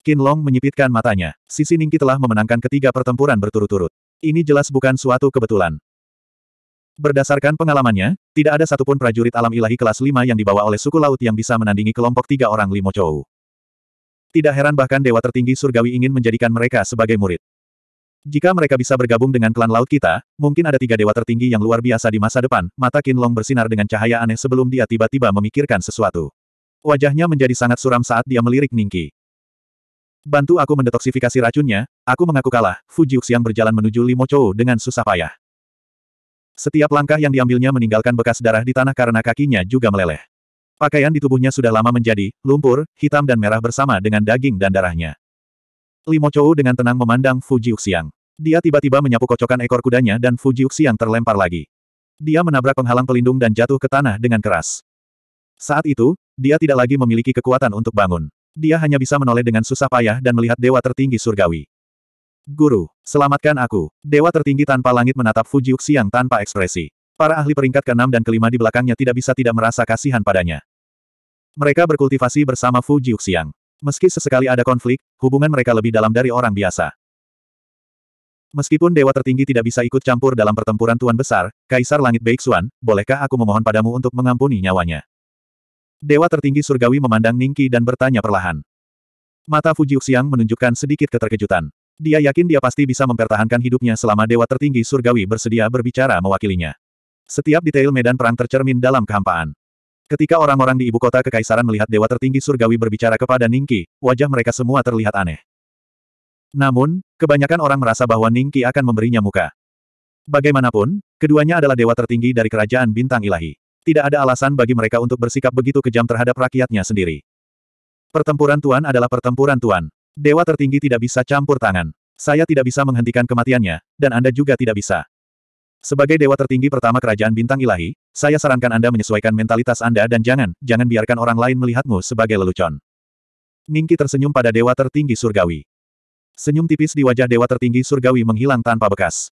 A: Qin Long menyipitkan matanya. Sisi Ningki telah memenangkan ketiga pertempuran berturut-turut. Ini jelas bukan suatu kebetulan. Berdasarkan pengalamannya, tidak ada satupun prajurit alam ilahi kelas lima yang dibawa oleh suku laut yang bisa menandingi kelompok tiga orang Limo Chou. Tidak heran bahkan Dewa Tertinggi Surgawi ingin menjadikan mereka sebagai murid. Jika mereka bisa bergabung dengan klan laut kita, mungkin ada tiga dewa tertinggi yang luar biasa di masa depan. Mata Qin Long bersinar dengan cahaya aneh sebelum dia tiba-tiba memikirkan sesuatu. Wajahnya menjadi sangat suram saat dia melirik Ningki. Bantu aku mendetoksifikasi racunnya, aku mengaku kalah, Fuji Uxiang berjalan menuju Limo Chou dengan susah payah. Setiap langkah yang diambilnya meninggalkan bekas darah di tanah karena kakinya juga meleleh. Pakaian di tubuhnya sudah lama menjadi lumpur, hitam dan merah bersama dengan daging dan darahnya. Limo Chou dengan tenang memandang Fuji Uxiang. Dia tiba-tiba menyapu kocokan ekor kudanya dan Fuji Uxiang terlempar lagi. Dia menabrak penghalang pelindung dan jatuh ke tanah dengan keras. Saat itu, dia tidak lagi memiliki kekuatan untuk bangun. Dia hanya bisa menoleh dengan susah payah dan melihat dewa tertinggi surgawi. Guru, selamatkan aku. Dewa tertinggi tanpa langit menatap Fuji Uxiang tanpa ekspresi. Para ahli peringkat ke-6 dan kelima di belakangnya tidak bisa tidak merasa kasihan padanya. Mereka berkultivasi bersama Fuji Uxiang. Meski sesekali ada konflik, hubungan mereka lebih dalam dari orang biasa. Meskipun dewa tertinggi tidak bisa ikut campur dalam pertempuran Tuan Besar, Kaisar Langit Beixuan, bolehkah aku memohon padamu untuk mengampuni nyawanya? Dewa tertinggi surgawi memandang Ningki dan bertanya perlahan. Mata Fuji Uxiang menunjukkan sedikit keterkejutan. Dia yakin dia pasti bisa mempertahankan hidupnya selama dewa tertinggi surgawi bersedia berbicara mewakilinya. Setiap detail medan perang tercermin dalam kehampaan. Ketika orang-orang di ibu kota kekaisaran melihat dewa tertinggi surgawi berbicara kepada Ningki, wajah mereka semua terlihat aneh. Namun, kebanyakan orang merasa bahwa Ningki akan memberinya muka. Bagaimanapun, keduanya adalah dewa tertinggi dari kerajaan bintang ilahi. Tidak ada alasan bagi mereka untuk bersikap begitu kejam terhadap rakyatnya sendiri. Pertempuran Tuan adalah pertempuran Tuan. Dewa tertinggi tidak bisa campur tangan. Saya tidak bisa menghentikan kematiannya, dan Anda juga tidak bisa. Sebagai dewa tertinggi pertama kerajaan bintang ilahi, saya sarankan Anda menyesuaikan mentalitas Anda dan jangan, jangan biarkan orang lain melihatmu sebagai lelucon. Ningki tersenyum pada dewa tertinggi surgawi. Senyum tipis di wajah dewa tertinggi surgawi menghilang tanpa bekas.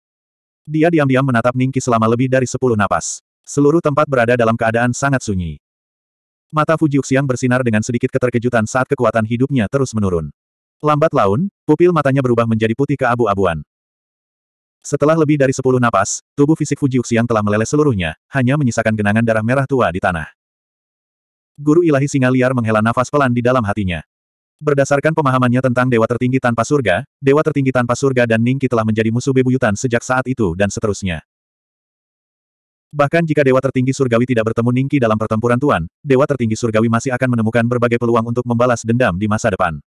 A: Dia diam-diam menatap Ningki selama lebih dari sepuluh napas. Seluruh tempat berada dalam keadaan sangat sunyi. Mata Fujiuxiang bersinar dengan sedikit keterkejutan saat kekuatan hidupnya terus menurun. Lambat laun, pupil matanya berubah menjadi putih keabu-abuan. Setelah lebih dari sepuluh napas, tubuh fisik Fujiuxiang telah meleleh seluruhnya, hanya menyisakan genangan darah merah tua di tanah. Guru ilahi singa liar menghela nafas pelan di dalam hatinya. Berdasarkan pemahamannya tentang dewa tertinggi tanpa surga, dewa tertinggi tanpa surga dan Ningki telah menjadi musuh bebuyutan sejak saat itu dan seterusnya. Bahkan jika Dewa Tertinggi Surgawi tidak bertemu Ningki dalam pertempuran Tuan, Dewa Tertinggi Surgawi masih akan menemukan berbagai peluang untuk membalas dendam di masa depan.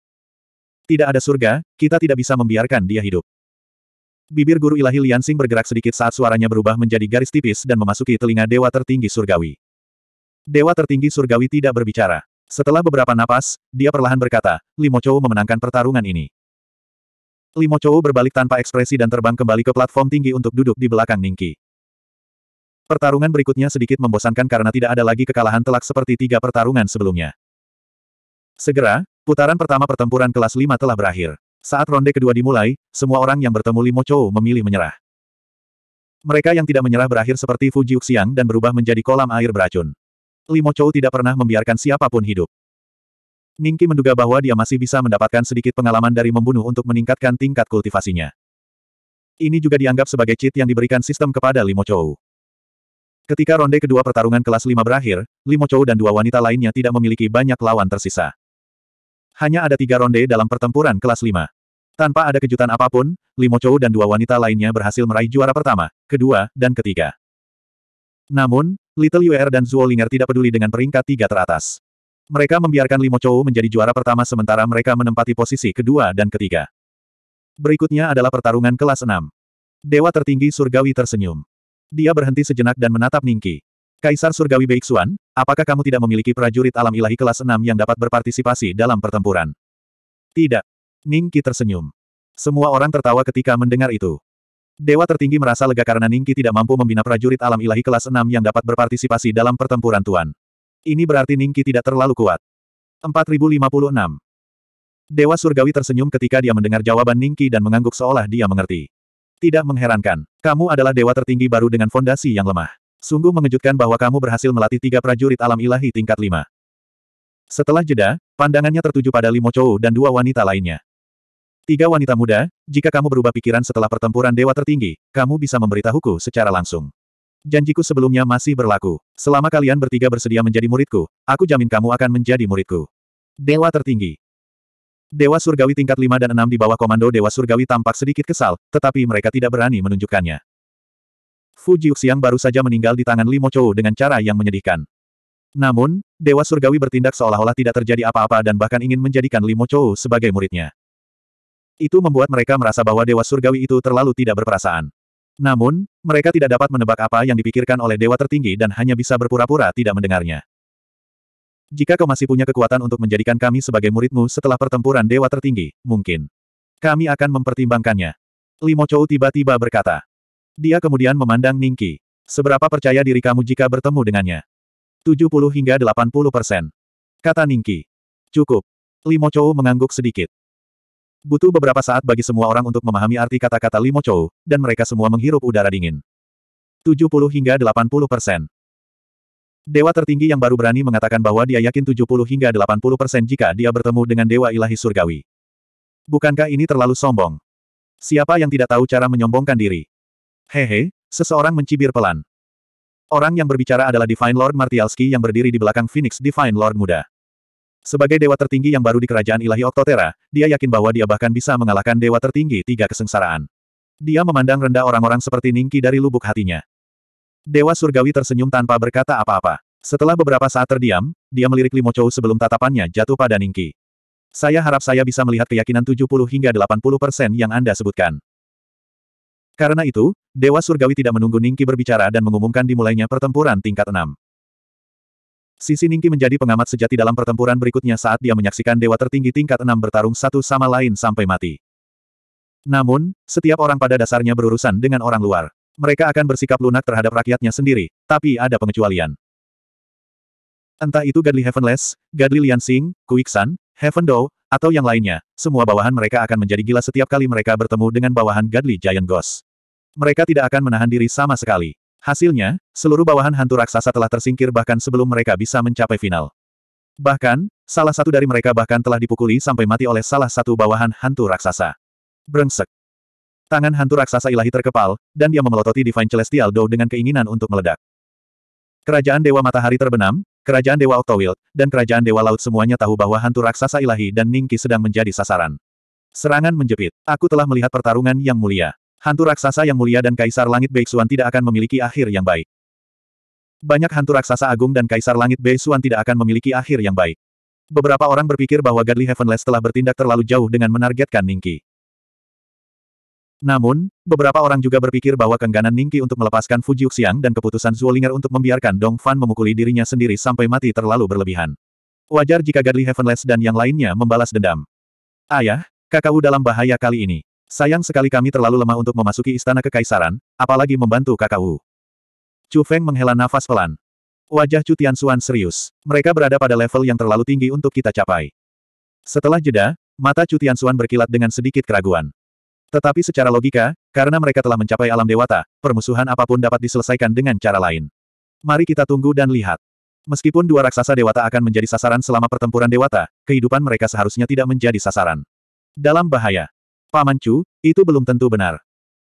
A: Tidak ada surga, kita tidak bisa membiarkan dia hidup. Bibir guru ilahi Liansing bergerak sedikit saat suaranya berubah menjadi garis tipis dan memasuki telinga Dewa Tertinggi Surgawi. Dewa Tertinggi Surgawi tidak berbicara. Setelah beberapa napas, dia perlahan berkata, Limo Chou memenangkan pertarungan ini. Limo Chou berbalik tanpa ekspresi dan terbang kembali ke platform tinggi untuk duduk di belakang Ningki. Pertarungan berikutnya sedikit membosankan karena tidak ada lagi kekalahan telak seperti tiga pertarungan sebelumnya. Segera, putaran pertama pertempuran kelas 5 telah berakhir. Saat ronde kedua dimulai, semua orang yang bertemu Limo Chou memilih menyerah. Mereka yang tidak menyerah berakhir seperti Fuji Uxiang dan berubah menjadi kolam air beracun. Limo Chou tidak pernah membiarkan siapa pun hidup. Ningki menduga bahwa dia masih bisa mendapatkan sedikit pengalaman dari membunuh untuk meningkatkan tingkat kultivasinya. Ini juga dianggap sebagai cheat yang diberikan sistem kepada Limo Chou. Ketika ronde kedua pertarungan kelas 5 berakhir, Limo Chou dan dua wanita lainnya tidak memiliki banyak lawan tersisa. Hanya ada tiga ronde dalam pertempuran kelas 5. Tanpa ada kejutan apa pun, Limo Chou dan dua wanita lainnya berhasil meraih juara pertama, kedua, dan ketiga. Namun, Little UR dan Zuo Linger tidak peduli dengan peringkat tiga teratas. Mereka membiarkan Limo Chou menjadi juara pertama sementara mereka menempati posisi kedua dan ketiga. Berikutnya adalah pertarungan kelas 6. Dewa tertinggi surgawi tersenyum. Dia berhenti sejenak dan menatap Ningki. Kaisar Surgawi Beixuan, apakah kamu tidak memiliki prajurit alam ilahi kelas 6 yang dapat berpartisipasi dalam pertempuran? Tidak. Ningki tersenyum. Semua orang tertawa ketika mendengar itu. Dewa tertinggi merasa lega karena Ningki tidak mampu membina prajurit alam ilahi kelas 6 yang dapat berpartisipasi dalam pertempuran Tuan. Ini berarti Ningki tidak terlalu kuat. 4056. Dewa Surgawi tersenyum ketika dia mendengar jawaban Ningki dan mengangguk seolah dia mengerti. Tidak mengherankan. Kamu adalah dewa tertinggi baru dengan fondasi yang lemah. Sungguh mengejutkan bahwa kamu berhasil melatih tiga prajurit alam ilahi tingkat lima. Setelah jeda, pandangannya tertuju pada Limo Chou dan dua wanita lainnya. Tiga wanita muda, jika kamu berubah pikiran setelah pertempuran dewa tertinggi, kamu bisa memberitahuku secara langsung. Janjiku sebelumnya masih berlaku. Selama kalian bertiga bersedia menjadi muridku, aku jamin kamu akan menjadi muridku. Dewa tertinggi. Dewa Surgawi tingkat 5 dan 6 di bawah komando Dewa Surgawi tampak sedikit kesal, tetapi mereka tidak berani menunjukkannya. Fu Jiuxiang baru saja meninggal di tangan Limo Chou dengan cara yang menyedihkan. Namun, Dewa Surgawi bertindak seolah-olah tidak terjadi apa-apa dan bahkan ingin menjadikan Limo Chou sebagai muridnya. Itu membuat mereka merasa bahwa Dewa Surgawi itu terlalu tidak berperasaan. Namun, mereka tidak dapat menebak apa yang dipikirkan oleh dewa tertinggi dan hanya bisa berpura-pura tidak mendengarnya. Jika kau masih punya kekuatan untuk menjadikan kami sebagai muridmu setelah pertempuran dewa tertinggi, mungkin. Kami akan mempertimbangkannya. Limo Chou tiba-tiba berkata. Dia kemudian memandang Ningki. Seberapa percaya diri kamu jika bertemu dengannya? 70 hingga 80 persen. Kata Ningki. Cukup. Limo Chou mengangguk sedikit. Butuh beberapa saat bagi semua orang untuk memahami arti kata-kata Limo Chou, dan mereka semua menghirup udara dingin. 70 hingga 80 persen. Dewa tertinggi yang baru berani mengatakan bahwa dia yakin 70 hingga 80 persen jika dia bertemu dengan Dewa Ilahi Surgawi. Bukankah ini terlalu sombong? Siapa yang tidak tahu cara menyombongkan diri? Hehe, seseorang mencibir pelan. Orang yang berbicara adalah Divine Lord Martialski yang berdiri di belakang Phoenix Divine Lord muda. Sebagai dewa tertinggi yang baru di kerajaan ilahi Oktotera, dia yakin bahwa dia bahkan bisa mengalahkan dewa tertinggi tiga kesengsaraan. Dia memandang rendah orang-orang seperti Ningki dari lubuk hatinya. Dewa Surgawi tersenyum tanpa berkata apa-apa. Setelah beberapa saat terdiam, dia melirik Limo Chou sebelum tatapannya jatuh pada Ningki. Saya harap saya bisa melihat keyakinan 70 hingga 80 persen yang Anda sebutkan. Karena itu, Dewa Surgawi tidak menunggu Ningki berbicara dan mengumumkan dimulainya pertempuran tingkat 6. Sisi Ningki menjadi pengamat sejati dalam pertempuran berikutnya saat dia menyaksikan Dewa tertinggi tingkat 6 bertarung satu sama lain sampai mati. Namun, setiap orang pada dasarnya berurusan dengan orang luar. Mereka akan bersikap lunak terhadap rakyatnya sendiri, tapi ada pengecualian. Entah itu Godly Heavenless, Godly Liansing, Kuiksan, Heaven Do, atau yang lainnya, semua bawahan mereka akan menjadi gila setiap kali mereka bertemu dengan bawahan Godly Giant Ghost. Mereka tidak akan menahan diri sama sekali. Hasilnya, seluruh bawahan hantu raksasa telah tersingkir bahkan sebelum mereka bisa mencapai final. Bahkan, salah satu dari mereka bahkan telah dipukuli sampai mati oleh salah satu bawahan hantu raksasa. Brengsek. Tangan hantu raksasa ilahi terkepal, dan dia memelototi Divine Celestial Dough dengan keinginan untuk meledak. Kerajaan Dewa Matahari terbenam, Kerajaan Dewa Octowild, dan Kerajaan Dewa Laut semuanya tahu bahwa hantu raksasa ilahi dan Ningki sedang menjadi sasaran. Serangan menjepit. Aku telah melihat pertarungan yang mulia. Hantu raksasa yang mulia dan Kaisar Langit Beixuan tidak akan memiliki akhir yang baik. Banyak hantu raksasa agung dan Kaisar Langit Beixuan tidak akan memiliki akhir yang baik. Beberapa orang berpikir bahwa Godly Heavenless telah bertindak terlalu jauh dengan menargetkan Ningki. Namun, beberapa orang juga berpikir bahwa kengganan Ningki untuk melepaskan Fujiuxiang dan keputusan Zuolinger untuk membiarkan Dong Fan memukuli dirinya sendiri sampai mati terlalu berlebihan. Wajar jika Godly Heavenless dan yang lainnya membalas dendam. Ayah, kakakku dalam bahaya kali ini. Sayang sekali kami terlalu lemah untuk memasuki istana kekaisaran, apalagi membantu kakakku. Chu Feng menghela nafas pelan. Wajah Chu Tianxuan serius. Mereka berada pada level yang terlalu tinggi untuk kita capai. Setelah jeda, mata Chu Tianxuan berkilat dengan sedikit keraguan. Tetapi secara logika, karena mereka telah mencapai alam dewata, permusuhan apa pun dapat diselesaikan dengan cara lain. Mari kita tunggu dan lihat. Meskipun dua raksasa dewata akan menjadi sasaran selama pertempuran dewata, kehidupan mereka seharusnya tidak menjadi sasaran. Dalam bahaya. Paman Chu, itu belum tentu benar.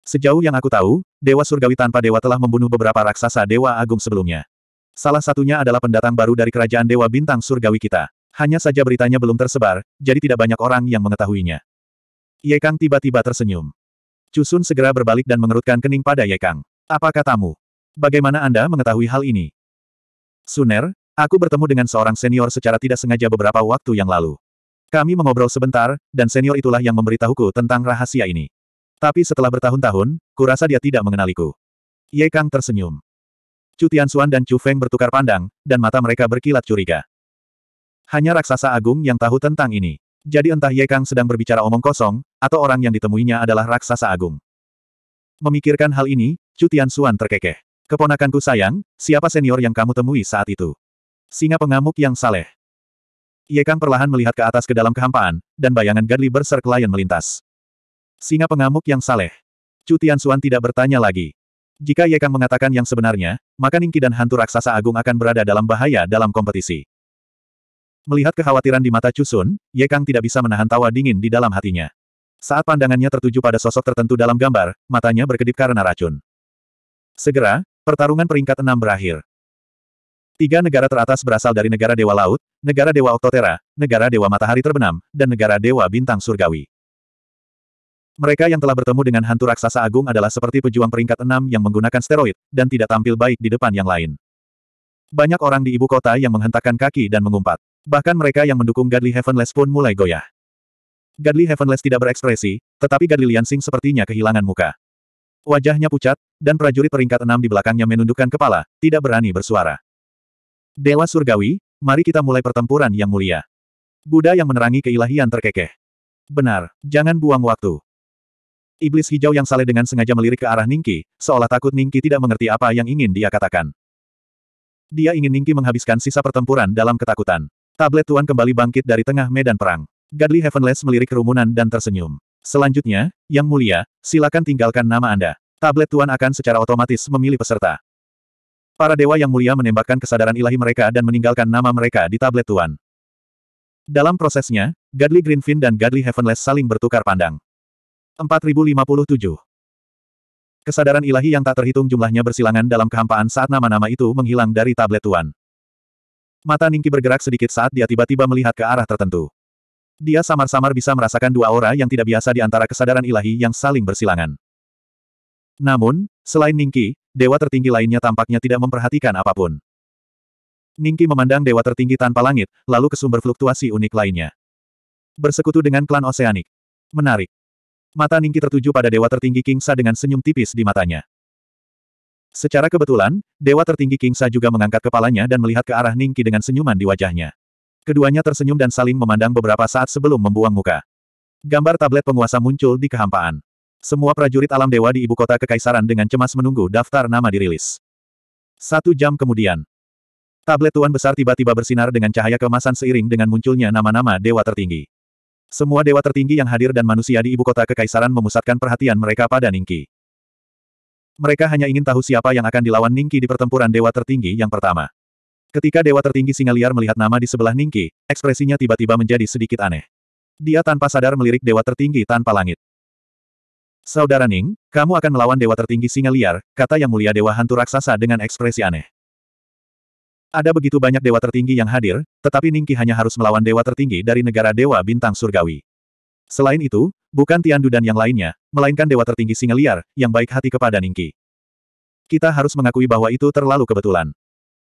A: Sejauh yang aku tahu, Dewa Surgawi tanpa dewa telah membunuh beberapa raksasa Dewa Agung sebelumnya. Salah satunya adalah pendatang baru dari kerajaan Dewa Bintang Surgawi kita. Hanya saja beritanya belum tersebar, jadi tidak banyak orang yang mengetahuinya. Ye Kang tiba-tiba tersenyum. Cusun segera berbalik dan mengerutkan kening pada Ye Kang. Apa katamu? Bagaimana Anda mengetahui hal ini? Suner, aku bertemu dengan seorang senior secara tidak sengaja beberapa waktu yang lalu. Kami mengobrol sebentar, dan senior itulah yang memberitahuku tentang rahasia ini. Tapi setelah bertahun-tahun, kurasa dia tidak mengenaliku. Ye Kang tersenyum. Chu Tianxuan dan Chu Feng bertukar pandang, dan mata mereka berkilat curiga. Hanya raksasa agung yang tahu tentang ini. Jadi entah Ye Kang sedang berbicara omong kosong, atau orang yang ditemuinya adalah raksasa agung. Memikirkan hal ini, Chu Tianxuan terkekeh. Keponakanku sayang, siapa senior yang kamu temui saat itu? Singa pengamuk yang saleh. Ye Kang perlahan melihat ke atas ke dalam kehampaan, dan bayangan Gadli Berserk Lion melintas. Singa pengamuk yang saleh. Chu Tianxuan tidak bertanya lagi. Jika Ye Kang mengatakan yang sebenarnya, maka Ningki dan hantu raksasa agung akan berada dalam bahaya dalam kompetisi. Melihat kekhawatiran di mata Cusun, Ye Kang tidak bisa menahan tawa dingin di dalam hatinya. Saat pandangannya tertuju pada sosok tertentu dalam gambar, matanya berkedip karena racun. Segera, pertarungan peringkat enam berakhir. Tiga negara teratas berasal dari negara Dewa Laut, negara Dewa Oktotera, negara Dewa Matahari Terbenam, dan negara Dewa Bintang Surgawi. Mereka yang telah bertemu dengan hantu raksasa agung adalah seperti pejuang peringkat enam yang menggunakan steroid, dan tidak tampil baik di depan yang lain. Banyak orang di ibu kota yang menghentakkan kaki dan mengumpat. Bahkan mereka yang mendukung Godly Heavenless pun mulai goyah. Godly Heavenless tidak berekspresi, tetapi Godly Liansing sepertinya kehilangan muka. Wajahnya pucat, dan prajurit peringkat enam di belakangnya menundukkan kepala, tidak berani bersuara. Dewa Surgawi, mari kita mulai pertempuran yang mulia. Buddha yang menerangi keilahian terkekeh. Benar, jangan buang waktu. Iblis hijau yang saleh dengan sengaja melirik ke arah Ningki, seolah takut Ningki tidak mengerti apa yang ingin dia katakan. Dia ingin Ningki menghabiskan sisa pertempuran dalam ketakutan. Tablet Tuan kembali bangkit dari tengah medan perang. Godly Heavenless melirik kerumunan dan tersenyum. Selanjutnya, Yang Mulia, silakan tinggalkan nama Anda. Tablet Tuan akan secara otomatis memilih peserta. Para dewa yang mulia menembakkan kesadaran ilahi mereka dan meninggalkan nama mereka di tablet Tuan. Dalam prosesnya, Godly Greenfin dan Godly Heavenless saling bertukar pandang. 4057 Kesadaran ilahi yang tak terhitung jumlahnya bersilangan dalam kehampaan saat nama-nama itu menghilang dari tablet Tuan. Mata Ningki bergerak sedikit saat dia tiba-tiba melihat ke arah tertentu. Dia samar-samar bisa merasakan dua aura yang tidak biasa di antara kesadaran ilahi yang saling bersilangan. Namun, selain Ningki, dewa tertinggi lainnya tampaknya tidak memperhatikan apa pun. Ningki memandang dewa tertinggi tanpa langit, lalu ke sumber fluktuasi unik lainnya. Bersekutu dengan klan oseanik. Menarik. Mata Ningki tertuju pada dewa tertinggi Kingsa dengan senyum tipis di matanya. Secara kebetulan, dewa tertinggi Kingsa juga mengangkat kepalanya dan melihat ke arah Ningki dengan senyuman di wajahnya. Keduanya tersenyum dan saling memandang beberapa saat sebelum membuang muka. Gambar tablet penguasa muncul di kehampaan. Semua prajurit alam dewa di ibu kota kekaisaran dengan cemas menunggu daftar nama dirilis. Satu jam kemudian, tablet tuan besar tiba-tiba bersinar dengan cahaya kemasan seiring dengan munculnya nama-nama dewa tertinggi. Semua dewa tertinggi yang hadir dan manusia di ibu kota kekaisaran memusatkan perhatian mereka pada Ningki. Mereka hanya ingin tahu siapa yang akan dilawan Ningki di pertempuran dewa tertinggi yang pertama. Ketika Dewa Tertinggi Singa Liar melihat nama di sebelah Ningki, ekspresinya tiba-tiba menjadi sedikit aneh. Dia tanpa sadar melirik Dewa Tertinggi tanpa langit. Saudara Ning, kamu akan melawan Dewa Tertinggi Singa Liar, kata Yang Mulia Dewa Hantu Raksasa dengan ekspresi aneh. Ada begitu banyak Dewa Tertinggi yang hadir, tetapi Ningki hanya harus melawan Dewa Tertinggi dari negara Dewa Bintang Surgawi. Selain itu, bukan Tiandu dan yang lainnya, melainkan Dewa Tertinggi Singa Liar, yang baik hati kepada Ningki. Kita harus mengakui bahwa itu terlalu kebetulan.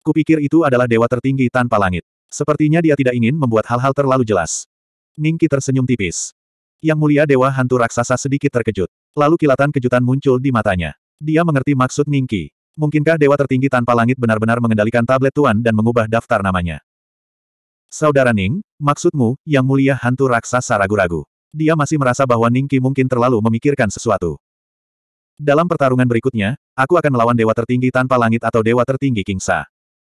A: Kupikir itu adalah dewa tertinggi tanpa langit. Sepertinya dia tidak ingin membuat hal-hal terlalu jelas. Ningki tersenyum tipis. Yang mulia dewa hantu raksasa sedikit terkejut. Lalu kilatan kejutan muncul di matanya. Dia mengerti maksud Ningki. Mungkinkah dewa tertinggi tanpa langit benar-benar mengendalikan tablet tuan dan mengubah daftar namanya? Saudara Ning, maksudmu, yang mulia hantu raksasa ragu-ragu. Dia masih merasa bahwa Ningki mungkin terlalu memikirkan sesuatu. Dalam pertarungan berikutnya, aku akan melawan dewa tertinggi tanpa langit atau dewa tertinggi Kingsa.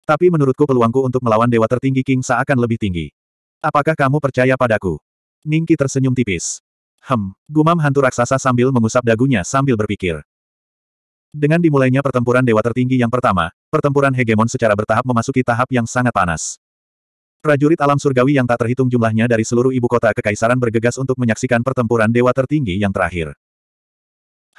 A: Tapi menurutku peluangku untuk melawan dewa tertinggi King Sa akan lebih tinggi. Apakah kamu percaya padaku? Ningki tersenyum tipis. Hem, gumam hantu raksasa sambil mengusap dagunya sambil berpikir. Dengan dimulainya pertempuran dewa tertinggi yang pertama, pertempuran hegemon secara bertahap memasuki tahap yang sangat panas. Prajurit alam surgawi yang tak terhitung jumlahnya dari seluruh ibu kota kekaisaran bergegas untuk menyaksikan pertempuran dewa tertinggi yang terakhir.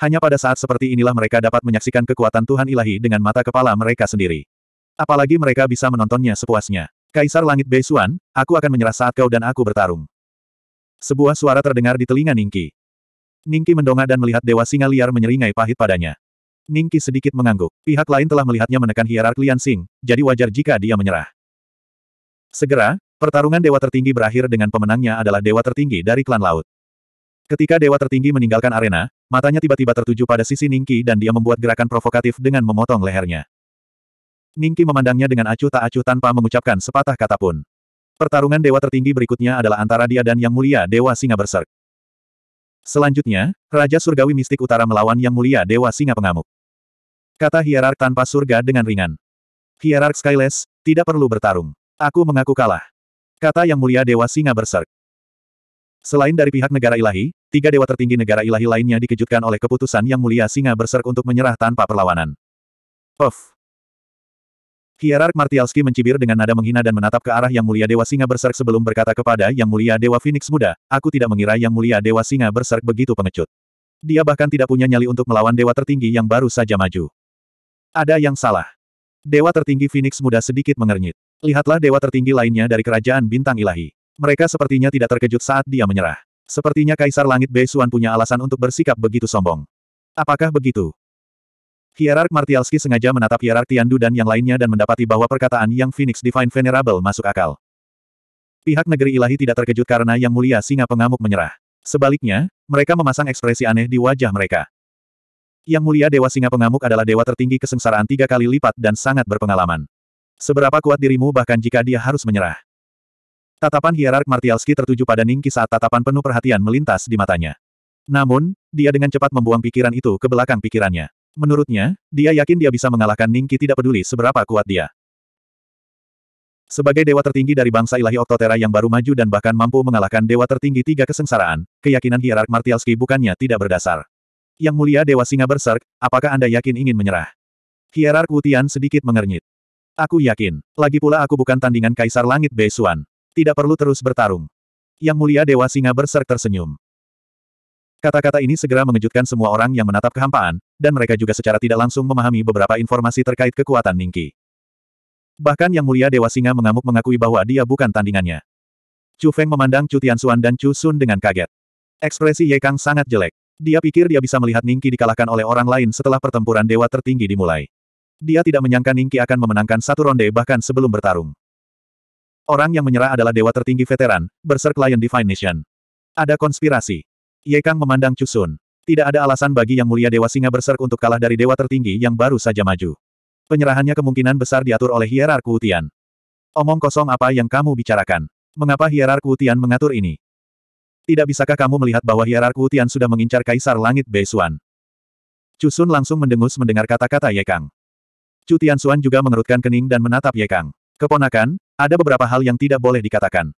A: Hanya pada saat seperti inilah mereka dapat menyaksikan kekuatan Tuhan ilahi dengan mata kepala mereka sendiri. Apalagi mereka bisa menontonnya sepuasnya. Kaisar Langit Beisuan, aku akan menyerah saat kau dan aku bertarung. Sebuah suara terdengar di telinga Ningki. Ningki mendongak dan melihat Dewa Singa liar menyeringai pahit padanya. Ningki sedikit mengangguk. Pihak lain telah melihatnya menekan hierarki Lian Xing, jadi wajar jika dia menyerah. Segera, pertarungan Dewa Tertinggi berakhir dengan pemenangnya adalah Dewa Tertinggi dari klan laut. Ketika Dewa Tertinggi meninggalkan arena, matanya tiba-tiba tertuju pada sisi Ningki dan dia membuat gerakan provokatif dengan memotong lehernya. Ningki memandangnya dengan acuh tak acuh tanpa mengucapkan sepatah kata pun. Pertarungan dewa tertinggi berikutnya adalah antara dia dan Yang Mulia Dewa Singa Berserk. Selanjutnya, Raja Surgawi Mistik Utara melawan Yang Mulia Dewa Singa Pengamuk. Kata hierark tanpa surga dengan ringan. Hierark Skyless, tidak perlu bertarung. Aku mengaku kalah. Kata Yang Mulia Dewa Singa Berserk. Selain dari pihak negara ilahi, tiga dewa tertinggi negara ilahi lainnya dikejutkan oleh keputusan Yang Mulia Singa Berserk untuk menyerah tanpa perlawanan. Puff. Hierark Martialski mencibir dengan nada menghina dan menatap ke arah Yang Mulia Dewa Singa Berserk sebelum berkata kepada Yang Mulia Dewa Phoenix Muda, aku tidak mengira Yang Mulia Dewa Singa Berserk begitu pengecut. Dia bahkan tidak punya nyali untuk melawan dewa tertinggi yang baru saja maju. Ada yang salah. Dewa tertinggi Phoenix Muda sedikit mengernyit. Lihatlah dewa tertinggi lainnya dari kerajaan bintang ilahi. Mereka sepertinya tidak terkejut saat dia menyerah. Sepertinya Kaisar Langit Beisuan punya alasan untuk bersikap begitu sombong. Apakah begitu? Hierark Martialski sengaja menatap Hierark Tiandu dan yang lainnya dan mendapati bahwa perkataan Yang Phoenix Divine Venerable masuk akal. Pihak negeri ilahi tidak terkejut karena Yang Mulia Singa Pengamuk menyerah. Sebaliknya, mereka memasang ekspresi aneh di wajah mereka. Yang mulia Dewa Singa Pengamuk adalah dewa tertinggi kesengsaraan tiga kali lipat dan sangat berpengalaman. Seberapa kuat dirimu bahkan jika dia harus menyerah. Tatapan hierark Martialski tertuju pada Ningki saat tatapan penuh perhatian melintas di matanya. Namun, dia dengan cepat membuang pikiran itu ke belakang pikirannya. Menurutnya, dia yakin dia bisa mengalahkan Ningki tidak peduli seberapa kuat dia. Sebagai dewa tertinggi dari bangsa ilahi Oktotera yang baru maju dan bahkan mampu mengalahkan dewa tertinggi tiga kesengsaraan, keyakinan hierark Martialski bukannya tidak berdasar. Yang mulia Dewa Singa Berserk, apakah Anda yakin ingin menyerah? Hierark Wutian sedikit mengernyit. Aku yakin. Lagi pula aku bukan tandingan Kaisar Langit Beisuan. Tidak perlu terus bertarung. Yang mulia Dewa Singa Berserk tersenyum. Kata-kata ini segera mengejutkan semua orang yang menatap kehampaan, dan mereka juga secara tidak langsung memahami beberapa informasi terkait kekuatan Ningki. Bahkan Yang Mulia Dewa Singa mengamuk mengakui bahwa dia bukan tandingannya. Chu Feng memandang Chu Tianxuan dan Chu Sun dengan kaget. Ekspresi Ye Kang sangat jelek. Dia pikir dia bisa melihat Ningqi dikalahkan oleh orang lain setelah pertempuran dewa tertinggi dimulai. Dia tidak menyangka Ningqi akan memenangkan satu ronde bahkan sebelum bertarung. Orang yang menyerah adalah dewa tertinggi veteran, Berserk Lion Divine Nation. Ada konspirasi. Ye Kang memandang Chu Sun. Tidak ada alasan bagi Yang Mulia Dewa Singa Berserk untuk kalah dari dewa tertinggi yang baru saja maju. Penyerahannya kemungkinan besar diatur oleh hierarku Tian. Omong kosong apa yang kamu bicarakan? Mengapa hierarku Tian mengatur ini? Tidak bisakah kamu melihat bahwa hierarku Tian sudah mengincar Kaisar Langit Beisuan? Cusun langsung mendengus mendengar kata-kata Ye Kang. Chu Tianxuan juga mengerutkan kening dan menatap Ye Kang. Keponakan, ada beberapa hal yang tidak boleh dikatakan.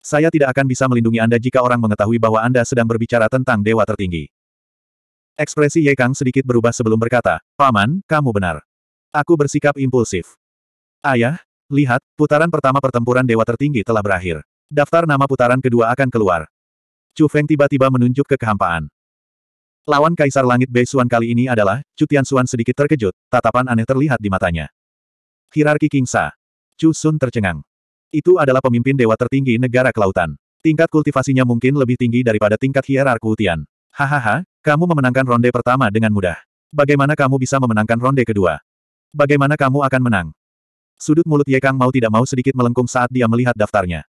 A: Saya tidak akan bisa melindungi Anda jika orang mengetahui bahwa Anda sedang berbicara tentang dewa tertinggi. Ekspresi Ye Kang sedikit berubah sebelum berkata, Paman, kamu benar. Aku bersikap impulsif. Ayah, lihat, putaran pertama pertempuran dewa tertinggi telah berakhir. Daftar nama putaran kedua akan keluar. Chu Feng tiba-tiba menunjuk ke kehampaan. Lawan Kaisar Langit Beisuan kali ini adalah, Chu Tianxuan sedikit terkejut, tatapan aneh terlihat di matanya. Hierarki Kingsa. Chu Sun tercengang. Itu adalah pemimpin dewa tertinggi negara kelautan. Tingkat kultivasinya mungkin lebih tinggi daripada tingkat hierarki Utian. Hahaha, kamu memenangkan ronde pertama dengan mudah. Bagaimana kamu bisa memenangkan ronde kedua? Bagaimana kamu akan menang? Sudut mulut Ye Kang mau tidak mau sedikit melengkung saat dia melihat daftarnya.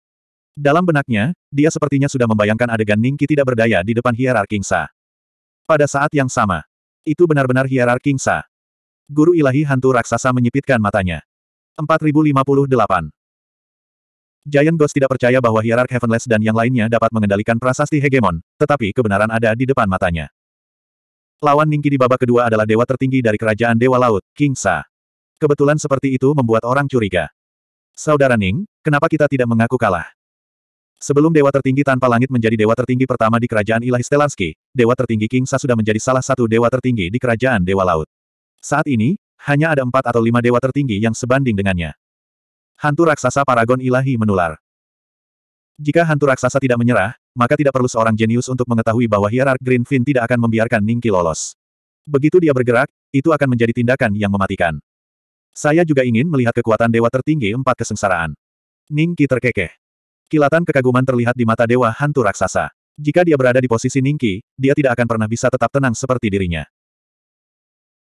A: Dalam benaknya, dia sepertinya sudah membayangkan adegan Ningki tidak berdaya di depan hierark Kingsa. Pada saat yang sama, itu benar-benar hierark Kingsa. Guru ilahi hantu raksasa menyipitkan matanya. 4058 Giant Ghost tidak percaya bahwa hierark Heavenless dan yang lainnya dapat mengendalikan prasasti hegemon, tetapi kebenaran ada di depan matanya. Lawan Ningki di babak kedua adalah dewa tertinggi dari kerajaan Dewa Laut, King Sa. Kebetulan seperti itu membuat orang curiga. Saudara Ning, kenapa kita tidak mengaku kalah? Sebelum dewa tertinggi tanpa langit menjadi dewa tertinggi pertama di kerajaan ilahi Stelanski, dewa tertinggi King Sa sudah menjadi salah satu dewa tertinggi di kerajaan Dewa Laut. Saat ini, hanya ada empat atau lima dewa tertinggi yang sebanding dengannya. Hantu raksasa Paragon Ilahi menular. Jika hantu raksasa tidak menyerah, maka tidak perlu seorang jenius untuk mengetahui bahwa hierark Greenfin tidak akan membiarkan Ningki lolos. Begitu dia bergerak, itu akan menjadi tindakan yang mematikan. Saya juga ingin melihat kekuatan dewa tertinggi empat kesengsaraan. Ningki terkekeh. Kilatan kekaguman terlihat di mata dewa hantu raksasa. Jika dia berada di posisi Ningki, dia tidak akan pernah bisa tetap tenang seperti dirinya.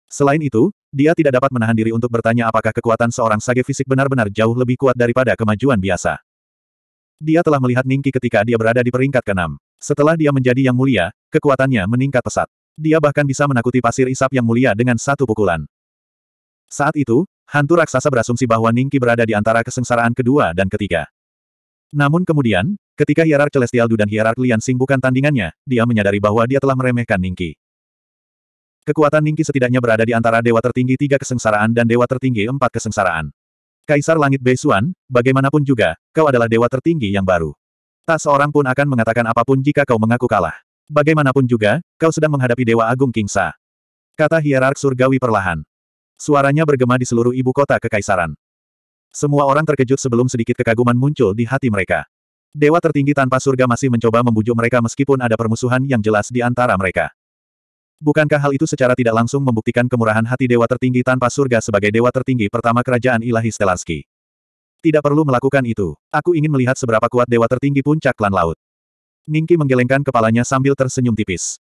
A: Selain itu, dia tidak dapat menahan diri untuk bertanya apakah kekuatan seorang sage fisik benar-benar jauh lebih kuat daripada kemajuan biasa. Dia telah melihat Ningki ketika dia berada di peringkat keenam. Setelah dia menjadi yang mulia, kekuatannya meningkat pesat. Dia bahkan bisa menakuti pasir isap yang mulia dengan satu pukulan. Saat itu, hantu raksasa berasumsi bahwa Ningki berada di antara kesengsaraan kedua dan ketiga. Namun kemudian, ketika hierark Celestial Du dan hierark Lian Xing bukan tandingannya, dia menyadari bahwa dia telah meremehkan Ningki. Kekuatan Ningki setidaknya berada di antara dewa tertinggi tiga kesengsaraan dan dewa tertinggi empat kesengsaraan. Kaisar Langit Beisuan, bagaimanapun juga, kau adalah dewa tertinggi yang baru. Tak seorang pun akan mengatakan apa pun jika kau mengaku kalah. Bagaimanapun juga, kau sedang menghadapi Dewa Agung Kingsa. Kata hierark surgawi perlahan. Suaranya bergema di seluruh ibu kota kekaisaran. Semua orang terkejut sebelum sedikit kekaguman muncul di hati mereka. Dewa tertinggi tanpa surga masih mencoba membujuk mereka meskipun ada permusuhan yang jelas di antara mereka. Bukankah hal itu secara tidak langsung membuktikan kemurahan hati dewa tertinggi tanpa surga sebagai dewa tertinggi pertama kerajaan ilahi Stelarski? Tidak perlu melakukan itu. Aku ingin melihat seberapa kuat dewa tertinggi puncak klan laut. Ningki menggelengkan kepalanya sambil tersenyum tipis.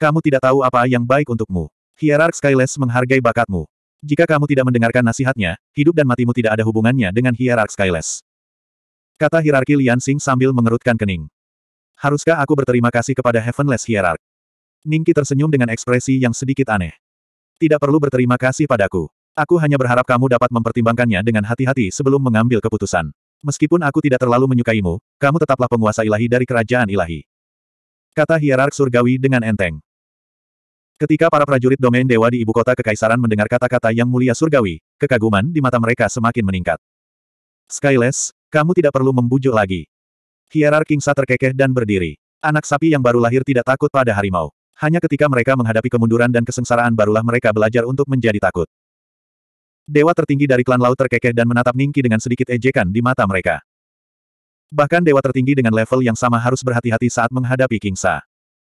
A: Kamu tidak tahu apa yang baik untukmu. Hierark Skyless menghargai bakatmu. Jika kamu tidak mendengarkan nasihatnya, hidup dan matimu tidak ada hubungannya dengan Hierark Skyless. Kata hierarki Lian sambil mengerutkan kening. Haruskah aku berterima kasih kepada Heavenless Hierarch? Ningki tersenyum dengan ekspresi yang sedikit aneh. Tidak perlu berterima kasih padaku. Aku hanya berharap kamu dapat mempertimbangkannya dengan hati-hati sebelum mengambil keputusan. Meskipun aku tidak terlalu menyukaimu, kamu tetaplah penguasa ilahi dari kerajaan ilahi. Kata hierark surgawi dengan enteng. Ketika para prajurit domain dewa di ibu kota kekaisaran mendengar kata-kata yang mulia surgawi, kekaguman di mata mereka semakin meningkat. Skyless, kamu tidak perlu membujuk lagi. Hierark Kingsa terkekeh dan berdiri. Anak sapi yang baru lahir tidak takut pada harimau. Hanya ketika mereka menghadapi kemunduran dan kesengsaraan barulah mereka belajar untuk menjadi takut. Dewa tertinggi dari klan laut terkekeh dan menatap Ningki dengan sedikit ejekan di mata mereka. Bahkan dewa tertinggi dengan level yang sama harus berhati-hati saat menghadapi Kingsa.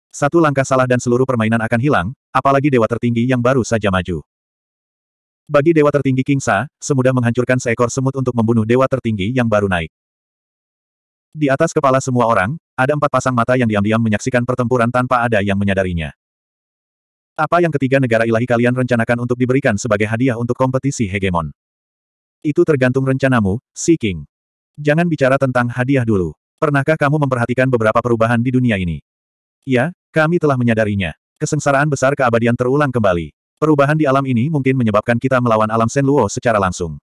A: Satu langkah salah dan seluruh permainan akan hilang, apalagi dewa tertinggi yang baru saja maju. Bagi dewa tertinggi Kingsa, semudah menghancurkan seekor semut untuk membunuh dewa tertinggi yang baru naik. Di atas kepala semua orang, ada empat pasang mata yang diam-diam menyaksikan pertempuran tanpa ada yang menyadarinya. Apa yang ketiga negara ilahi kalian rencanakan untuk diberikan sebagai hadiah untuk kompetisi hegemon? Itu tergantung rencanamu, Si King. Jangan bicara tentang hadiah dulu. Pernahkah kamu memperhatikan beberapa perubahan di dunia ini? Ya, kami telah menyadarinya. Kesengsaraan besar keabadian terulang kembali. Perubahan di alam ini mungkin menyebabkan kita melawan alam Senluo secara langsung.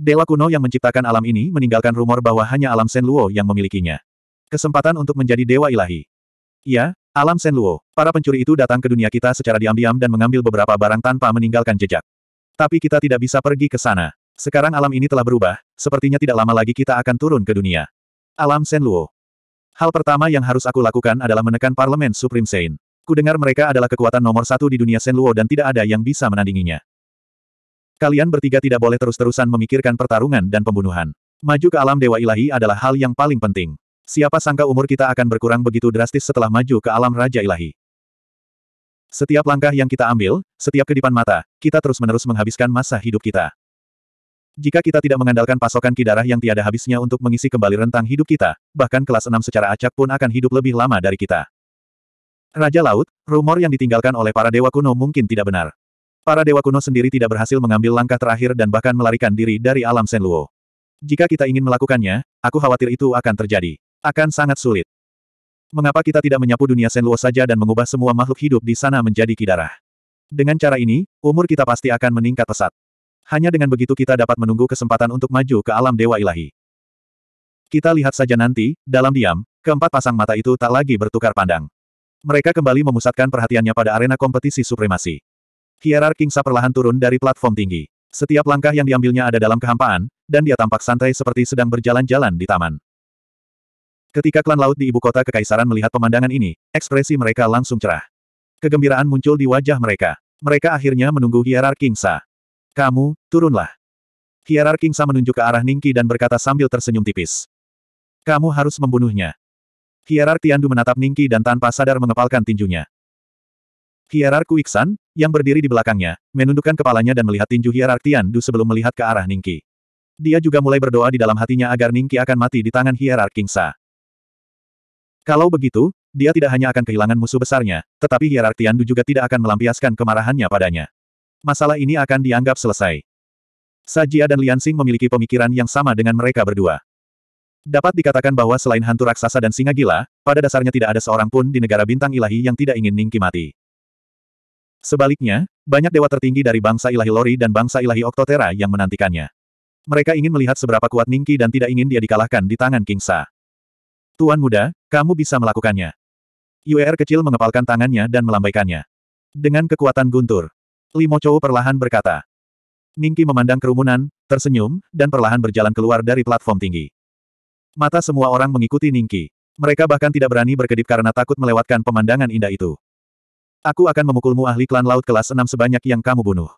A: Dewa kuno yang menciptakan alam ini meninggalkan rumor bahwa hanya alam Senluo yang memilikinya. Kesempatan untuk menjadi dewa ilahi. Ya, alam Senluo. Para pencuri itu datang ke dunia kita secara diam-diam dan mengambil beberapa barang tanpa meninggalkan jejak. Tapi kita tidak bisa pergi ke sana. Sekarang alam ini telah berubah, sepertinya tidak lama lagi kita akan turun ke dunia. Alam Senluo. Hal pertama yang harus aku lakukan adalah menekan Parlemen Supreme Sein. Kudengar mereka adalah kekuatan nomor satu di dunia Senluo dan tidak ada yang bisa menandinginya. Kalian bertiga tidak boleh terus-terusan memikirkan pertarungan dan pembunuhan. Maju ke alam Dewa Ilahi adalah hal yang paling penting. Siapa sangka umur kita akan berkurang begitu drastis setelah maju ke alam Raja Ilahi. Setiap langkah yang kita ambil, setiap kedipan mata, kita terus-menerus menghabiskan masa hidup kita. Jika kita tidak mengandalkan pasokan kidarah yang tiada habisnya untuk mengisi kembali rentang hidup kita, bahkan kelas 6 secara acak pun akan hidup lebih lama dari kita. Raja Laut, rumor yang ditinggalkan oleh para dewa kuno mungkin tidak benar. Para dewa kuno sendiri tidak berhasil mengambil langkah terakhir dan bahkan melarikan diri dari alam Senluo. Jika kita ingin melakukannya, aku khawatir itu akan terjadi. Akan sangat sulit. Mengapa kita tidak menyapu dunia Senluo saja dan mengubah semua makhluk hidup di sana menjadi kidarah? Dengan cara ini, umur kita pasti akan meningkat pesat. Hanya dengan begitu kita dapat menunggu kesempatan untuk maju ke alam dewa ilahi. Kita lihat saja nanti, dalam diam, keempat pasang mata itu tak lagi bertukar pandang. Mereka kembali memusatkan perhatiannya pada arena kompetisi supremasi. Hierark Kingsa perlahan turun dari platform tinggi. Setiap langkah yang diambilnya ada dalam kehampaan, dan dia tampak santai seperti sedang berjalan-jalan di taman. Ketika klan laut di ibu kota kekaisaran melihat pemandangan ini, ekspresi mereka langsung cerah. Kegembiraan muncul di wajah mereka. Mereka akhirnya menunggu Hierark Kingsa. Kamu, turunlah. Hierar Kingsa menunjuk ke arah Ningki dan berkata sambil tersenyum tipis. Kamu harus membunuhnya. Hierar Tiandu menatap Ningki dan tanpa sadar mengepalkan tinjunya. Hierar Kuiksan, yang berdiri di belakangnya, menundukkan kepalanya dan melihat tinju Hierar Tiandu sebelum melihat ke arah Ningki. Dia juga mulai berdoa di dalam hatinya agar Ningki akan mati di tangan Hierar Kingsa. Kalau begitu, dia tidak hanya akan kehilangan musuh besarnya, tetapi Hierar Tiandu juga tidak akan melampiaskan kemarahannya padanya masalah ini akan dianggap selesai. Sajia dan Liansing memiliki pemikiran yang sama dengan mereka berdua. Dapat dikatakan bahwa selain hantu raksasa dan singa gila, pada dasarnya tidak ada seorang pun di negara bintang ilahi yang tidak ingin Ningki mati. Sebaliknya, banyak dewa tertinggi dari bangsa ilahi Lori dan bangsa ilahi Oktotera yang menantikannya. Mereka ingin melihat seberapa kuat Ningki dan tidak ingin dia dikalahkan di tangan King Sa. Tuan muda, kamu bisa melakukannya. UR kecil mengepalkan tangannya dan melambaikannya. Dengan kekuatan guntur, Limo Chou perlahan berkata. Ningki memandang kerumunan, tersenyum, dan perlahan berjalan keluar dari platform tinggi. Mata semua orang mengikuti Ningki. Mereka bahkan tidak berani berkedip karena takut melewatkan pemandangan indah itu. Aku akan memukulmu ahli klan laut kelas 6 sebanyak yang kamu bunuh.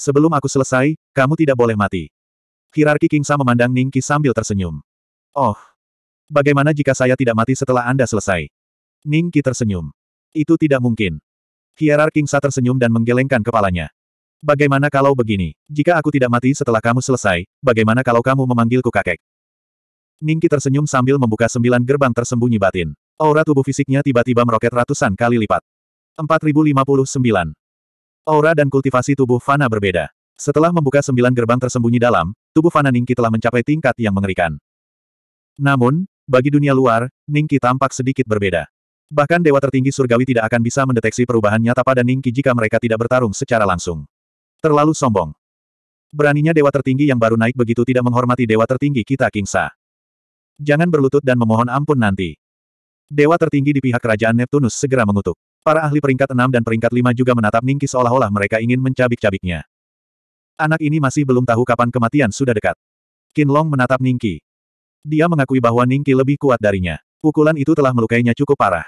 A: Sebelum aku selesai, kamu tidak boleh mati. Hierarki Kingsa memandang Ningki sambil tersenyum. Oh. Bagaimana jika saya tidak mati setelah Anda selesai? Ningki tersenyum. Itu tidak mungkin. Hierar Kingsa tersenyum dan menggelengkan kepalanya. Bagaimana kalau begini? Jika aku tidak mati setelah kamu selesai, bagaimana kalau kamu memanggilku kakek? Ningki tersenyum sambil membuka sembilan gerbang tersembunyi batin. Aura tubuh fisiknya tiba-tiba meroket ratusan kali lipat. 4059. Aura dan kultivasi tubuh Fana berbeda. Setelah membuka sembilan gerbang tersembunyi dalam, tubuh Fana Ningki telah mencapai tingkat yang mengerikan. Namun, bagi dunia luar, Ningki tampak sedikit berbeda. Bahkan Dewa Tertinggi Surgawi tidak akan bisa mendeteksi perubahan nyata pada Ningki jika mereka tidak bertarung secara langsung. Terlalu sombong. Beraninya Dewa Tertinggi yang baru naik begitu tidak menghormati Dewa Tertinggi kita Kingsa. Jangan berlutut dan memohon ampun nanti. Dewa tertinggi di pihak kerajaan Neptunus segera mengutuk. Para ahli peringkat 6 dan peringkat 5 juga menatap Ningki seolah-olah mereka ingin mencabik-cabiknya. Anak ini masih belum tahu kapan kematian sudah dekat. Qin Long menatap Ningki. Dia mengakui bahwa Ningki lebih kuat darinya. Pukulan itu telah melukainya cukup parah.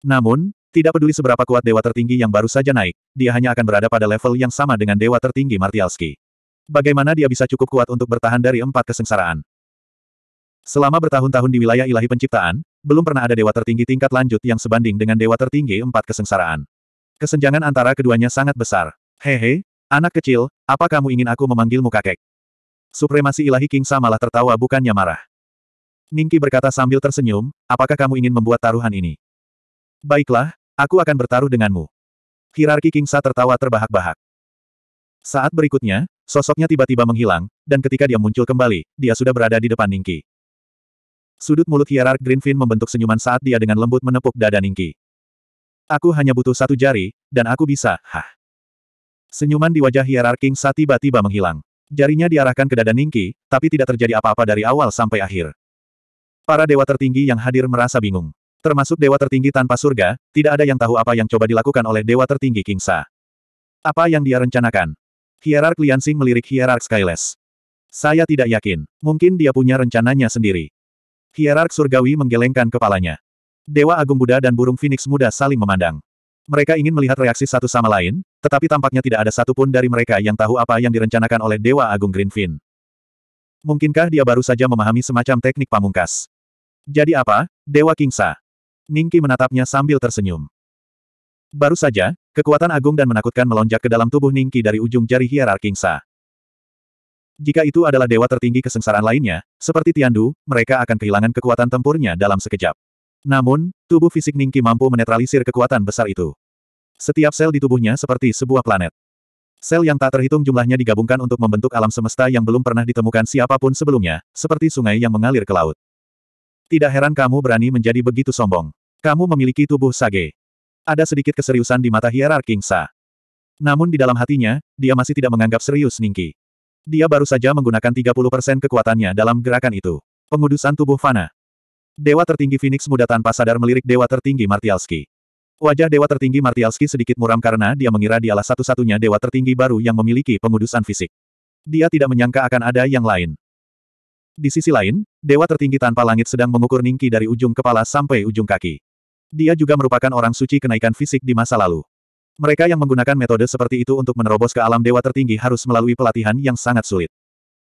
A: Namun, tidak peduli seberapa kuat dewa tertinggi yang baru saja naik, dia hanya akan berada pada level yang sama dengan dewa tertinggi Martialski. Bagaimana dia bisa cukup kuat untuk bertahan dari empat kesengsaraan? Selama bertahun-tahun di wilayah ilahi penciptaan, belum pernah ada dewa tertinggi tingkat lanjut yang sebanding dengan dewa tertinggi empat kesengsaraan. Kesenjangan antara keduanya sangat besar. Hehe, anak kecil, apa kamu ingin aku memanggilmu kakek? Supremasi ilahi Kingsa malah tertawa bukannya marah. Ningki berkata sambil tersenyum, apakah kamu ingin membuat taruhan ini? Baiklah, aku akan bertaruh denganmu. Hierarki Kingsa tertawa terbahak-bahak. Saat berikutnya, sosoknya tiba-tiba menghilang, dan ketika dia muncul kembali, dia sudah berada di depan Ningki. Sudut mulut hierark Greenfin membentuk senyuman saat dia dengan lembut menepuk dada Ningki. Aku hanya butuh satu jari, dan aku bisa, hah. Senyuman di wajah hierark King Sa tiba-tiba menghilang. Jarinya diarahkan ke dada Ningki, tapi tidak terjadi apa-apa dari awal sampai akhir. Para dewa tertinggi yang hadir merasa bingung. Termasuk dewa tertinggi tanpa surga, tidak ada yang tahu apa yang coba dilakukan oleh dewa tertinggi King Sa. Apa yang dia rencanakan? Hierark Liansing melirik Hierark Skyless. Saya tidak yakin. Mungkin dia punya rencananya sendiri. Hierark surgawi menggelengkan kepalanya. Dewa Agung Buddha dan burung Phoenix muda saling memandang. Mereka ingin melihat reaksi satu sama lain, tetapi tampaknya tidak ada satupun dari mereka yang tahu apa yang direncanakan oleh Dewa Agung Greenfin. Mungkinkah dia baru saja memahami semacam teknik pamungkas? Jadi apa, Dewa Kingsa? Ningki menatapnya sambil tersenyum. Baru saja, kekuatan agung dan menakutkan melonjak ke dalam tubuh Ningki dari ujung jari hierark Kingsa. Jika itu adalah dewa tertinggi kesengsaraan lainnya, seperti Tiandu, mereka akan kehilangan kekuatan tempurnya dalam sekejap. Namun, tubuh fisik Ningki mampu menetralisir kekuatan besar itu. Setiap sel di tubuhnya seperti sebuah planet. Sel yang tak terhitung jumlahnya digabungkan untuk membentuk alam semesta yang belum pernah ditemukan siapa pun sebelumnya, seperti sungai yang mengalir ke laut. Tidak heran kamu berani menjadi begitu sombong. Kamu memiliki tubuh sage. Ada sedikit keseriusan di mata hierarki Sa. Namun di dalam hatinya, dia masih tidak menganggap serius Ningki. Dia baru saja menggunakan 30% kekuatannya dalam gerakan itu. Pengudusan tubuh fana. Dewa tertinggi Phoenix muda tanpa sadar melirik dewa tertinggi Martialski. Wajah dewa tertinggi Martialski sedikit muram karena dia mengira dialah satu-satunya dewa tertinggi baru yang memiliki pengudusan fisik. Dia tidak menyangka akan ada yang lain. Di sisi lain, dewa tertinggi tanpa langit sedang mengukur Ningki dari ujung kepala sampai ujung kaki. Dia juga merupakan orang suci kenaikan fisik di masa lalu. Mereka yang menggunakan metode seperti itu untuk menerobos ke alam dewa tertinggi harus melalui pelatihan yang sangat sulit.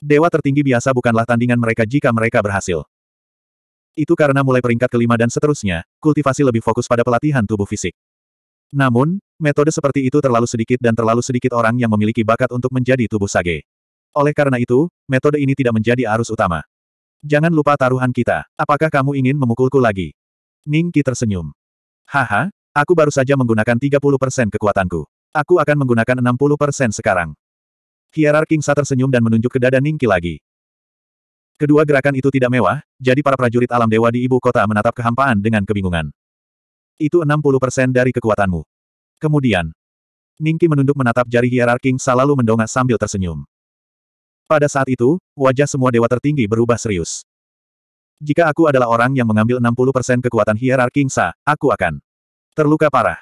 A: Dewa tertinggi biasa bukanlah tandingan mereka jika mereka berhasil. Itu karena mulai peringkat kelima dan seterusnya, kultivasi lebih fokus pada pelatihan tubuh fisik. Namun, metode seperti itu terlalu sedikit dan terlalu sedikit orang yang memiliki bakat untuk menjadi tubuh sage. Oleh karena itu, metode ini tidak menjadi arus utama. Jangan lupa taruhan kita. Apakah kamu ingin memukulku lagi? Ning Qi tersenyum. Haha, Aku baru saja menggunakan 30% kekuatanku. Aku akan menggunakan 60% sekarang. Hierark King Sa tersenyum dan menunjuk ke dada Ningki lagi. Kedua gerakan itu tidak mewah, jadi para prajurit alam dewa di ibu kota menatap kehampaan dengan kebingungan. Itu 60% dari kekuatanmu. Kemudian, Ningki menunduk menatap jari Hierark King lalu mendongak sambil tersenyum. Pada saat itu, wajah semua dewa tertinggi berubah serius. Jika aku adalah orang yang mengambil 60% kekuatan Hierark King Sa, aku akan Terluka parah.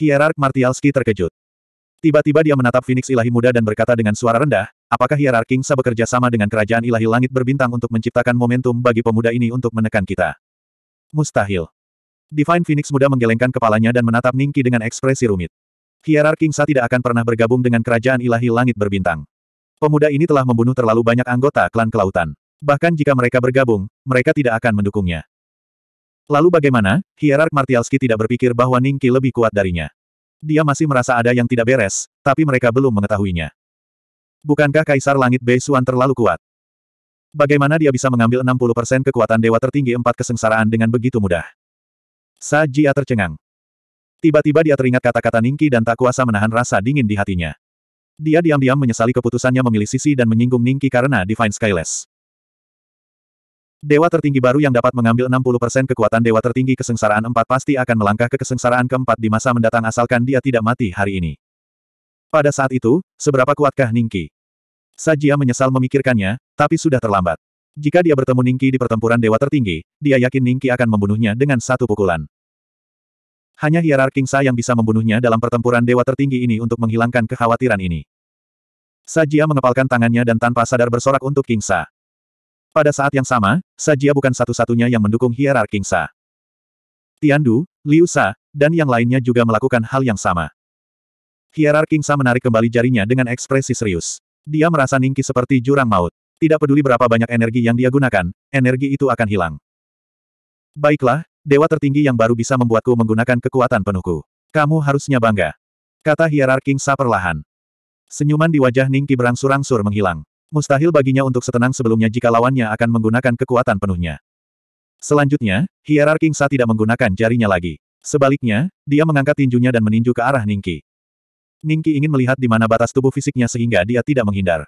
A: Hierark Martialski terkejut. Tiba-tiba dia menatap Phoenix ilahi muda dan berkata dengan suara rendah, apakah Hierark Kingsa bekerja sama dengan kerajaan ilahi langit berbintang untuk menciptakan momentum bagi pemuda ini untuk menekan kita? Mustahil. Divine Phoenix muda menggelengkan kepalanya dan menatap Ningki dengan ekspresi rumit. Hierark Kingsa tidak akan pernah bergabung dengan kerajaan ilahi langit berbintang. Pemuda ini telah membunuh terlalu banyak anggota klan kelautan. Bahkan jika mereka bergabung, mereka tidak akan mendukungnya. Lalu bagaimana, hierark Martialski tidak berpikir bahwa Ningki lebih kuat darinya. Dia masih merasa ada yang tidak beres, tapi mereka belum mengetahuinya. Bukankah Kaisar Langit Beisuan terlalu kuat? Bagaimana dia bisa mengambil 60% kekuatan dewa tertinggi empat kesengsaraan dengan begitu mudah? Sa Jia tercengang. Tiba-tiba dia teringat kata-kata Ningki dan tak kuasa menahan rasa dingin di hatinya. Dia diam-diam menyesali keputusannya memilih sisi dan menyinggung Ningki karena Divine Skyless. Dewa tertinggi baru yang dapat mengambil 60% kekuatan dewa tertinggi kesengsaraan empat pasti akan melangkah ke kesengsaraan keempat di masa mendatang asalkan dia tidak mati hari ini. Pada saat itu, seberapa kuatkah Ningki? Sajia menyesal memikirkannya, tapi sudah terlambat. Jika dia bertemu Ningki di pertempuran dewa tertinggi, dia yakin Ningki akan membunuhnya dengan satu pukulan. Hanya hierarki Kingsa yang bisa membunuhnya dalam pertempuran dewa tertinggi ini untuk menghilangkan kekhawatiran ini. Sajia mengepalkan tangannya dan tanpa sadar bersorak untuk Kingsa. Pada saat yang sama, Sajia bukan satu-satunya yang mendukung hierarki Kingsa. Tiandu, Liu Sa, dan yang lainnya juga melakukan hal yang sama. Hierarki Kingsa menarik kembali jarinya dengan ekspresi serius. Dia merasa Ningki seperti jurang maut. Tidak peduli berapa banyak energi yang dia gunakan, energi itu akan hilang. Baiklah, dewa tertinggi yang baru bisa membuatku menggunakan kekuatan penuhku. Kamu harusnya bangga. Kata hierarki Kingsa perlahan. Senyuman di wajah Ningki berangsur-angsur menghilang. Mustahil baginya untuk setenang sebelumnya jika lawannya akan menggunakan kekuatan penuhnya. Selanjutnya, hierarki Sa tidak menggunakan jarinya lagi. Sebaliknya, dia mengangkat tinjunya dan meninju ke arah Ningki. Ningki ingin melihat di mana batas tubuh fisiknya sehingga dia tidak menghindar.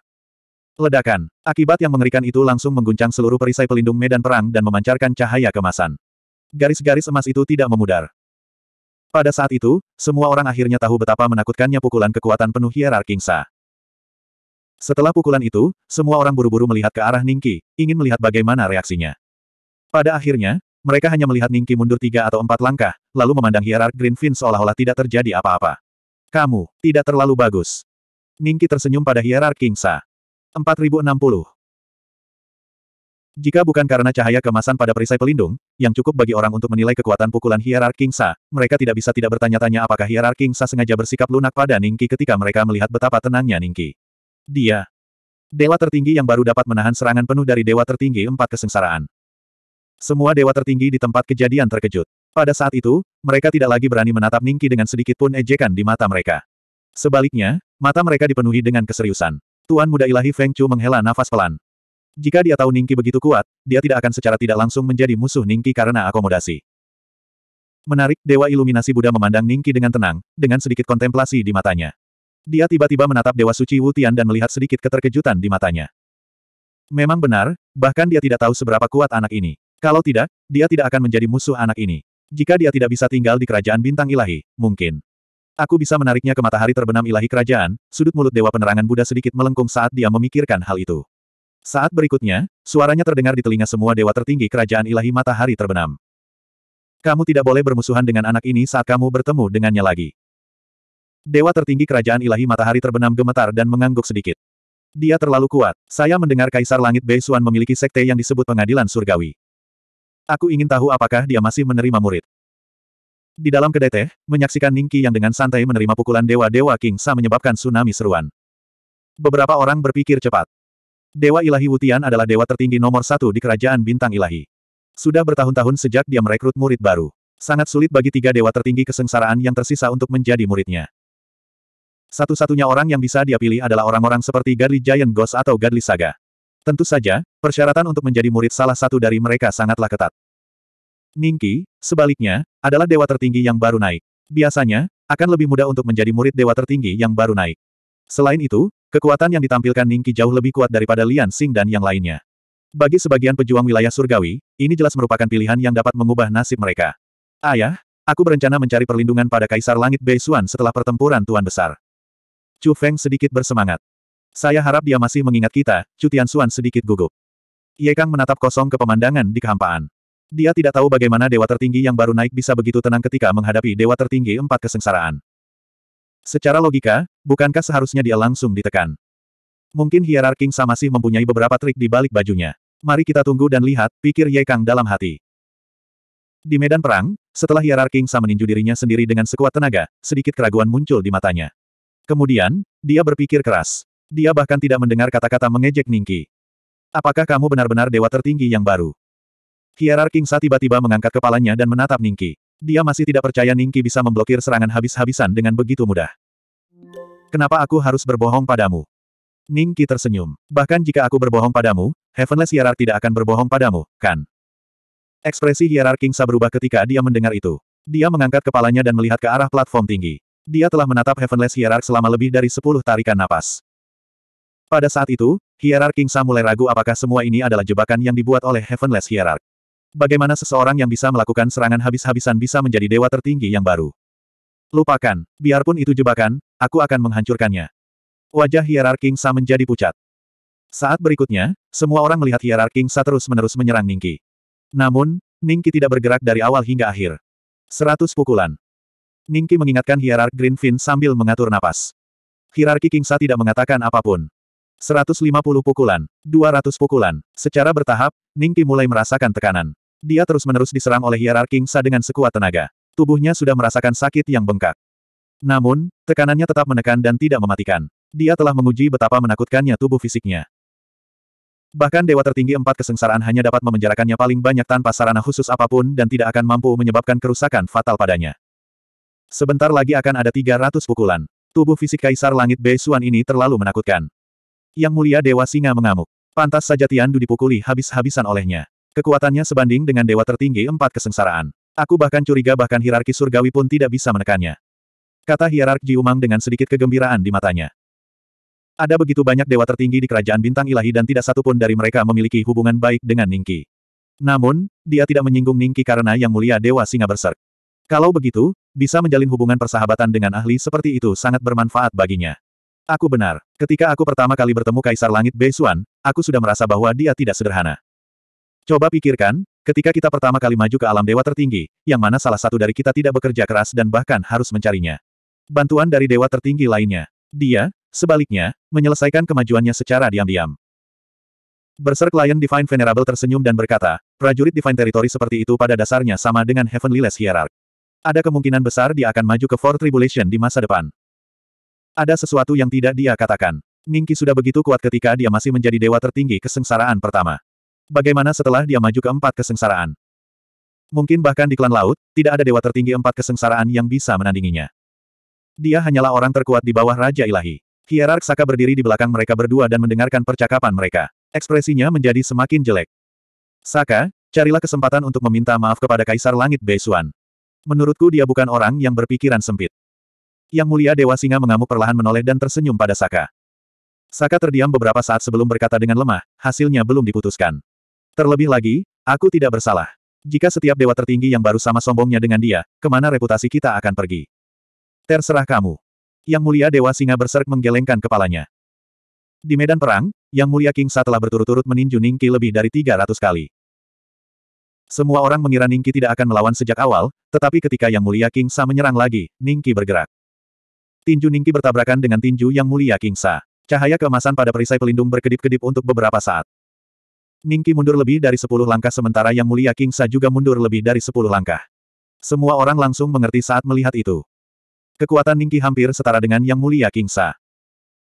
A: Ledakan. Akibat yang mengerikan itu langsung mengguncang seluruh perisai pelindung medan perang dan memancarkan cahaya kemasan. Garis-garis emas itu tidak memudar. Pada saat itu, semua orang akhirnya tahu betapa menakutkannya pukulan kekuatan penuh hierarki Sa. Setelah pukulan itu, semua orang buru-buru melihat ke arah Ningki, ingin melihat bagaimana reaksinya. Pada akhirnya, mereka hanya melihat Ningki mundur tiga atau empat langkah, lalu memandang hierark Greenfin seolah-olah tidak terjadi apa-apa. Kamu, tidak terlalu bagus. Ningki tersenyum pada hierark Kingsa. 4060. Jika bukan karena cahaya kemasan pada perisai pelindung, yang cukup bagi orang untuk menilai kekuatan pukulan hierark Kingsa, mereka tidak bisa tidak bertanya-tanya apakah hierark Kingsa sengaja bersikap lunak pada Ningki ketika mereka melihat betapa tenangnya Ningki. Dia. Dewa tertinggi yang baru dapat menahan serangan penuh dari dewa tertinggi empat kesengsaraan. Semua dewa tertinggi di tempat kejadian terkejut. Pada saat itu, mereka tidak lagi berani menatap Ningki dengan sedikit pun ejekan di mata mereka. Sebaliknya, mata mereka dipenuhi dengan keseriusan. Tuan Muda Ilahi Feng Chu menghela nafas pelan. Jika dia tahu Ningki begitu kuat, dia tidak akan secara tidak langsung menjadi musuh Ningki karena akomodasi. Menarik, Dewa Iluminasi Buddha memandang Ningki dengan tenang, dengan sedikit kontemplasi di matanya. Dia tiba-tiba menatap Dewa Suci Wu Tian dan melihat sedikit keterkejutan di matanya. Memang benar, bahkan dia tidak tahu seberapa kuat anak ini. Kalau tidak, dia tidak akan menjadi musuh anak ini. Jika dia tidak bisa tinggal di kerajaan bintang ilahi, mungkin. Aku bisa menariknya ke matahari terbenam ilahi kerajaan, sudut mulut Dewa Penerangan Buddha sedikit melengkung saat dia memikirkan hal itu. Saat berikutnya, suaranya terdengar di telinga semua dewa tertinggi kerajaan ilahi matahari terbenam. Kamu tidak boleh bermusuhan dengan anak ini saat kamu bertemu dengannya lagi. Dewa tertinggi kerajaan ilahi matahari terbenam gemetar dan mengangguk sedikit. Dia terlalu kuat. Saya mendengar Kaisar Langit Beisuan memiliki sekte yang disebut pengadilan surgawi. Aku ingin tahu apakah dia masih menerima murid. Di dalam kedai teh, menyaksikan Ningki yang dengan santai menerima pukulan Dewa-Dewa King Sa menyebabkan tsunami seruan. Beberapa orang berpikir cepat. Dewa Ilahi Wutian adalah dewa tertinggi nomor satu di kerajaan bintang ilahi. Sudah bertahun-tahun sejak dia merekrut murid baru. Sangat sulit bagi tiga dewa tertinggi kesengsaraan yang tersisa untuk menjadi muridnya. Satu-satunya orang yang bisa dia pilih adalah orang-orang seperti Godly Giant Ghost atau Godly Saga. Tentu saja, persyaratan untuk menjadi murid salah satu dari mereka sangatlah ketat. Ningki, sebaliknya, adalah dewa tertinggi yang baru naik. Biasanya, akan lebih mudah untuk menjadi murid dewa tertinggi yang baru naik. Selain itu, kekuatan yang ditampilkan Ningki jauh lebih kuat daripada Lian Xing dan yang lainnya. Bagi sebagian pejuang wilayah surgawi, ini jelas merupakan pilihan yang dapat mengubah nasib mereka. Ayah, aku berencana mencari perlindungan pada Kaisar Langit Beisuan setelah pertempuran Tuan Besar. Chu Feng sedikit bersemangat. Saya harap dia masih mengingat kita, Chu Tianxuan sedikit gugup. Ye Kang menatap kosong ke pemandangan di kehampaan. Dia tidak tahu bagaimana dewa tertinggi yang baru naik bisa begitu tenang ketika menghadapi dewa tertinggi empat kesengsaraan. Secara logika, bukankah seharusnya dia langsung ditekan? Mungkin hierarki Sa masih mempunyai beberapa trik di balik bajunya. Mari kita tunggu dan lihat, pikir Ye Kang dalam hati. Di medan perang, setelah hierarki Sa meninju dirinya sendiri dengan sekuat tenaga, sedikit keraguan muncul di matanya. Kemudian, dia berpikir keras. Dia bahkan tidak mendengar kata-kata mengejek Ningki. Apakah kamu benar-benar dewa tertinggi yang baru? Hierarki Sa tiba-tiba mengangkat kepalanya dan menatap Ningki. Dia masih tidak percaya Ningki bisa memblokir serangan habis-habisan dengan begitu mudah. Kenapa aku harus berbohong padamu? Ningki tersenyum. Bahkan jika aku berbohong padamu, Heavenless Hierarch tidak akan berbohong padamu, kan? Ekspresi Hierarki Sa berubah ketika dia mendengar itu. Dia mengangkat kepalanya dan melihat ke arah platform tinggi. Dia telah menatap Heavenless Hierarch selama lebih dari sepuluh tarikan napas. Pada saat itu, Hierarch Kingsa mulai ragu apakah semua ini adalah jebakan yang dibuat oleh Heavenless Hierarch. Bagaimana seseorang yang bisa melakukan serangan habis-habisan bisa menjadi dewa tertinggi yang baru? Lupakan, biarpun itu jebakan, aku akan menghancurkannya. Wajah Hierarch Kingsa menjadi pucat. Saat berikutnya, semua orang melihat Hierarch Kingsa terus-menerus menyerang Ningki. Namun, Ningki tidak bergerak dari awal hingga akhir. Seratus pukulan. Ningki mengingatkan Hierarch Greenfin sambil mengatur napas. Hierarki Kingsa tidak mengatakan apa pun. 150 pukulan, 200 pukulan. Secara bertahap, Ningki mulai merasakan tekanan. Dia terus-menerus diserang oleh Hierarch Kingsa dengan sekuat tenaga. Tubuhnya sudah merasakan sakit yang bengkak. Namun, tekanannya tetap menekan dan tidak mematikan. Dia telah menguji betapa menakutkannya tubuh fisiknya. Bahkan Dewa Tertinggi Empat Kesengsaraan hanya dapat memenjarakannya paling banyak tanpa sarana khusus apa pun dan tidak akan mampu menyebabkan kerusakan fatal padanya. Sebentar lagi akan ada 300 pukulan. Tubuh fisik Kaisar Langit Beisuan ini terlalu menakutkan. Yang mulia Dewa Singa mengamuk. Pantas saja Tiandu dipukuli habis-habisan olehnya. Kekuatannya sebanding dengan Dewa Tertinggi Empat Kesengsaraan. Aku bahkan curiga bahkan hierarki surgawi pun tidak bisa menekannya. Kata hierark Jiumang dengan sedikit kegembiraan di matanya. Ada begitu banyak dewa tertinggi di kerajaan bintang ilahi dan tidak satupun dari mereka memiliki hubungan baik dengan Ningki. Namun, dia tidak menyinggung Ningki karena yang mulia dewa singa berserk. Kalau begitu, bisa menjalin hubungan persahabatan dengan ahli seperti itu sangat bermanfaat baginya. Aku benar, ketika aku pertama kali bertemu Kaisar Langit Beisuan, aku sudah merasa bahwa dia tidak sederhana. Coba pikirkan, ketika kita pertama kali maju ke alam dewa tertinggi, yang mana salah satu dari kita tidak bekerja keras dan bahkan harus mencarinya. Bantuan dari dewa tertinggi lainnya. Dia, Sebaliknya, menyelesaikan kemajuannya secara diam-diam. Berserk Lion Divine Venerable tersenyum dan berkata, prajurit Divine Territory seperti itu pada dasarnya sama dengan Heavenly Less Hierarch. Ada kemungkinan besar dia akan maju ke Four Tribulation di masa depan. Ada sesuatu yang tidak dia katakan. Ningki sudah begitu kuat ketika dia masih menjadi dewa tertinggi kesengsaraan pertama. Bagaimana setelah dia maju ke empat kesengsaraan? Mungkin bahkan di klan laut, tidak ada dewa tertinggi empat kesengsaraan yang bisa menandinginya. Dia hanyalah orang terkuat di bawah Raja Ilahi. Hierark Saka berdiri di belakang mereka berdua dan mendengarkan percakapan mereka. Ekspresinya menjadi semakin jelek. Saka, carilah kesempatan untuk meminta maaf kepada Kaisar Langit Beisuan. Menurutku dia bukan orang yang berpikiran sempit. Yang mulia Dewa Singa mengamuk perlahan menoleh dan tersenyum pada Saka. Saka terdiam beberapa saat sebelum berkata dengan lemah, hasilnya belum diputuskan. Terlebih lagi, aku tidak bersalah. Jika setiap dewa tertinggi yang baru sama sombongnya dengan dia, ke mana reputasi kita akan pergi? Terserah kamu. Yang Mulia Dewa Singa berserk menggelengkan kepalanya. Di medan perang, Yang Mulia King Sa telah berturut-turut meninju Ningki lebih dari 300 kali. Semua orang mengira Ningki tidak akan melawan sejak awal, tetapi ketika Yang Mulia King Sa menyerang lagi, Ningki bergerak. Tinju Ningki bertabrakan dengan tinju Yang Mulia King Sa. Cahaya keemasan pada perisai pelindung berkedip-kedip untuk beberapa saat. Ningki mundur lebih dari 10 langkah sementara Yang Mulia King Sa juga mundur lebih dari 10 langkah. Semua orang langsung mengerti saat melihat itu. Kekuatan Ningki hampir setara dengan Yang Mulia King Sa.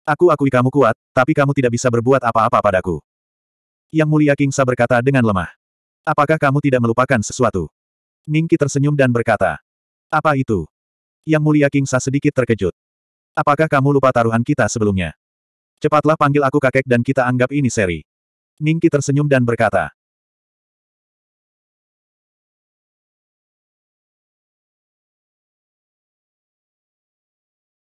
A: Aku akui kamu kuat, tapi kamu tidak bisa berbuat apa-apa padaku. Yang Mulia King Sa berkata dengan lemah. Apakah kamu tidak melupakan sesuatu? Ningki tersenyum dan berkata. Apa itu? Yang Mulia King Sa sedikit terkejut. Apakah kamu lupa taruhan kita sebelumnya? Cepatlah panggil aku kakek dan kita anggap ini seri. Ningki tersenyum dan berkata.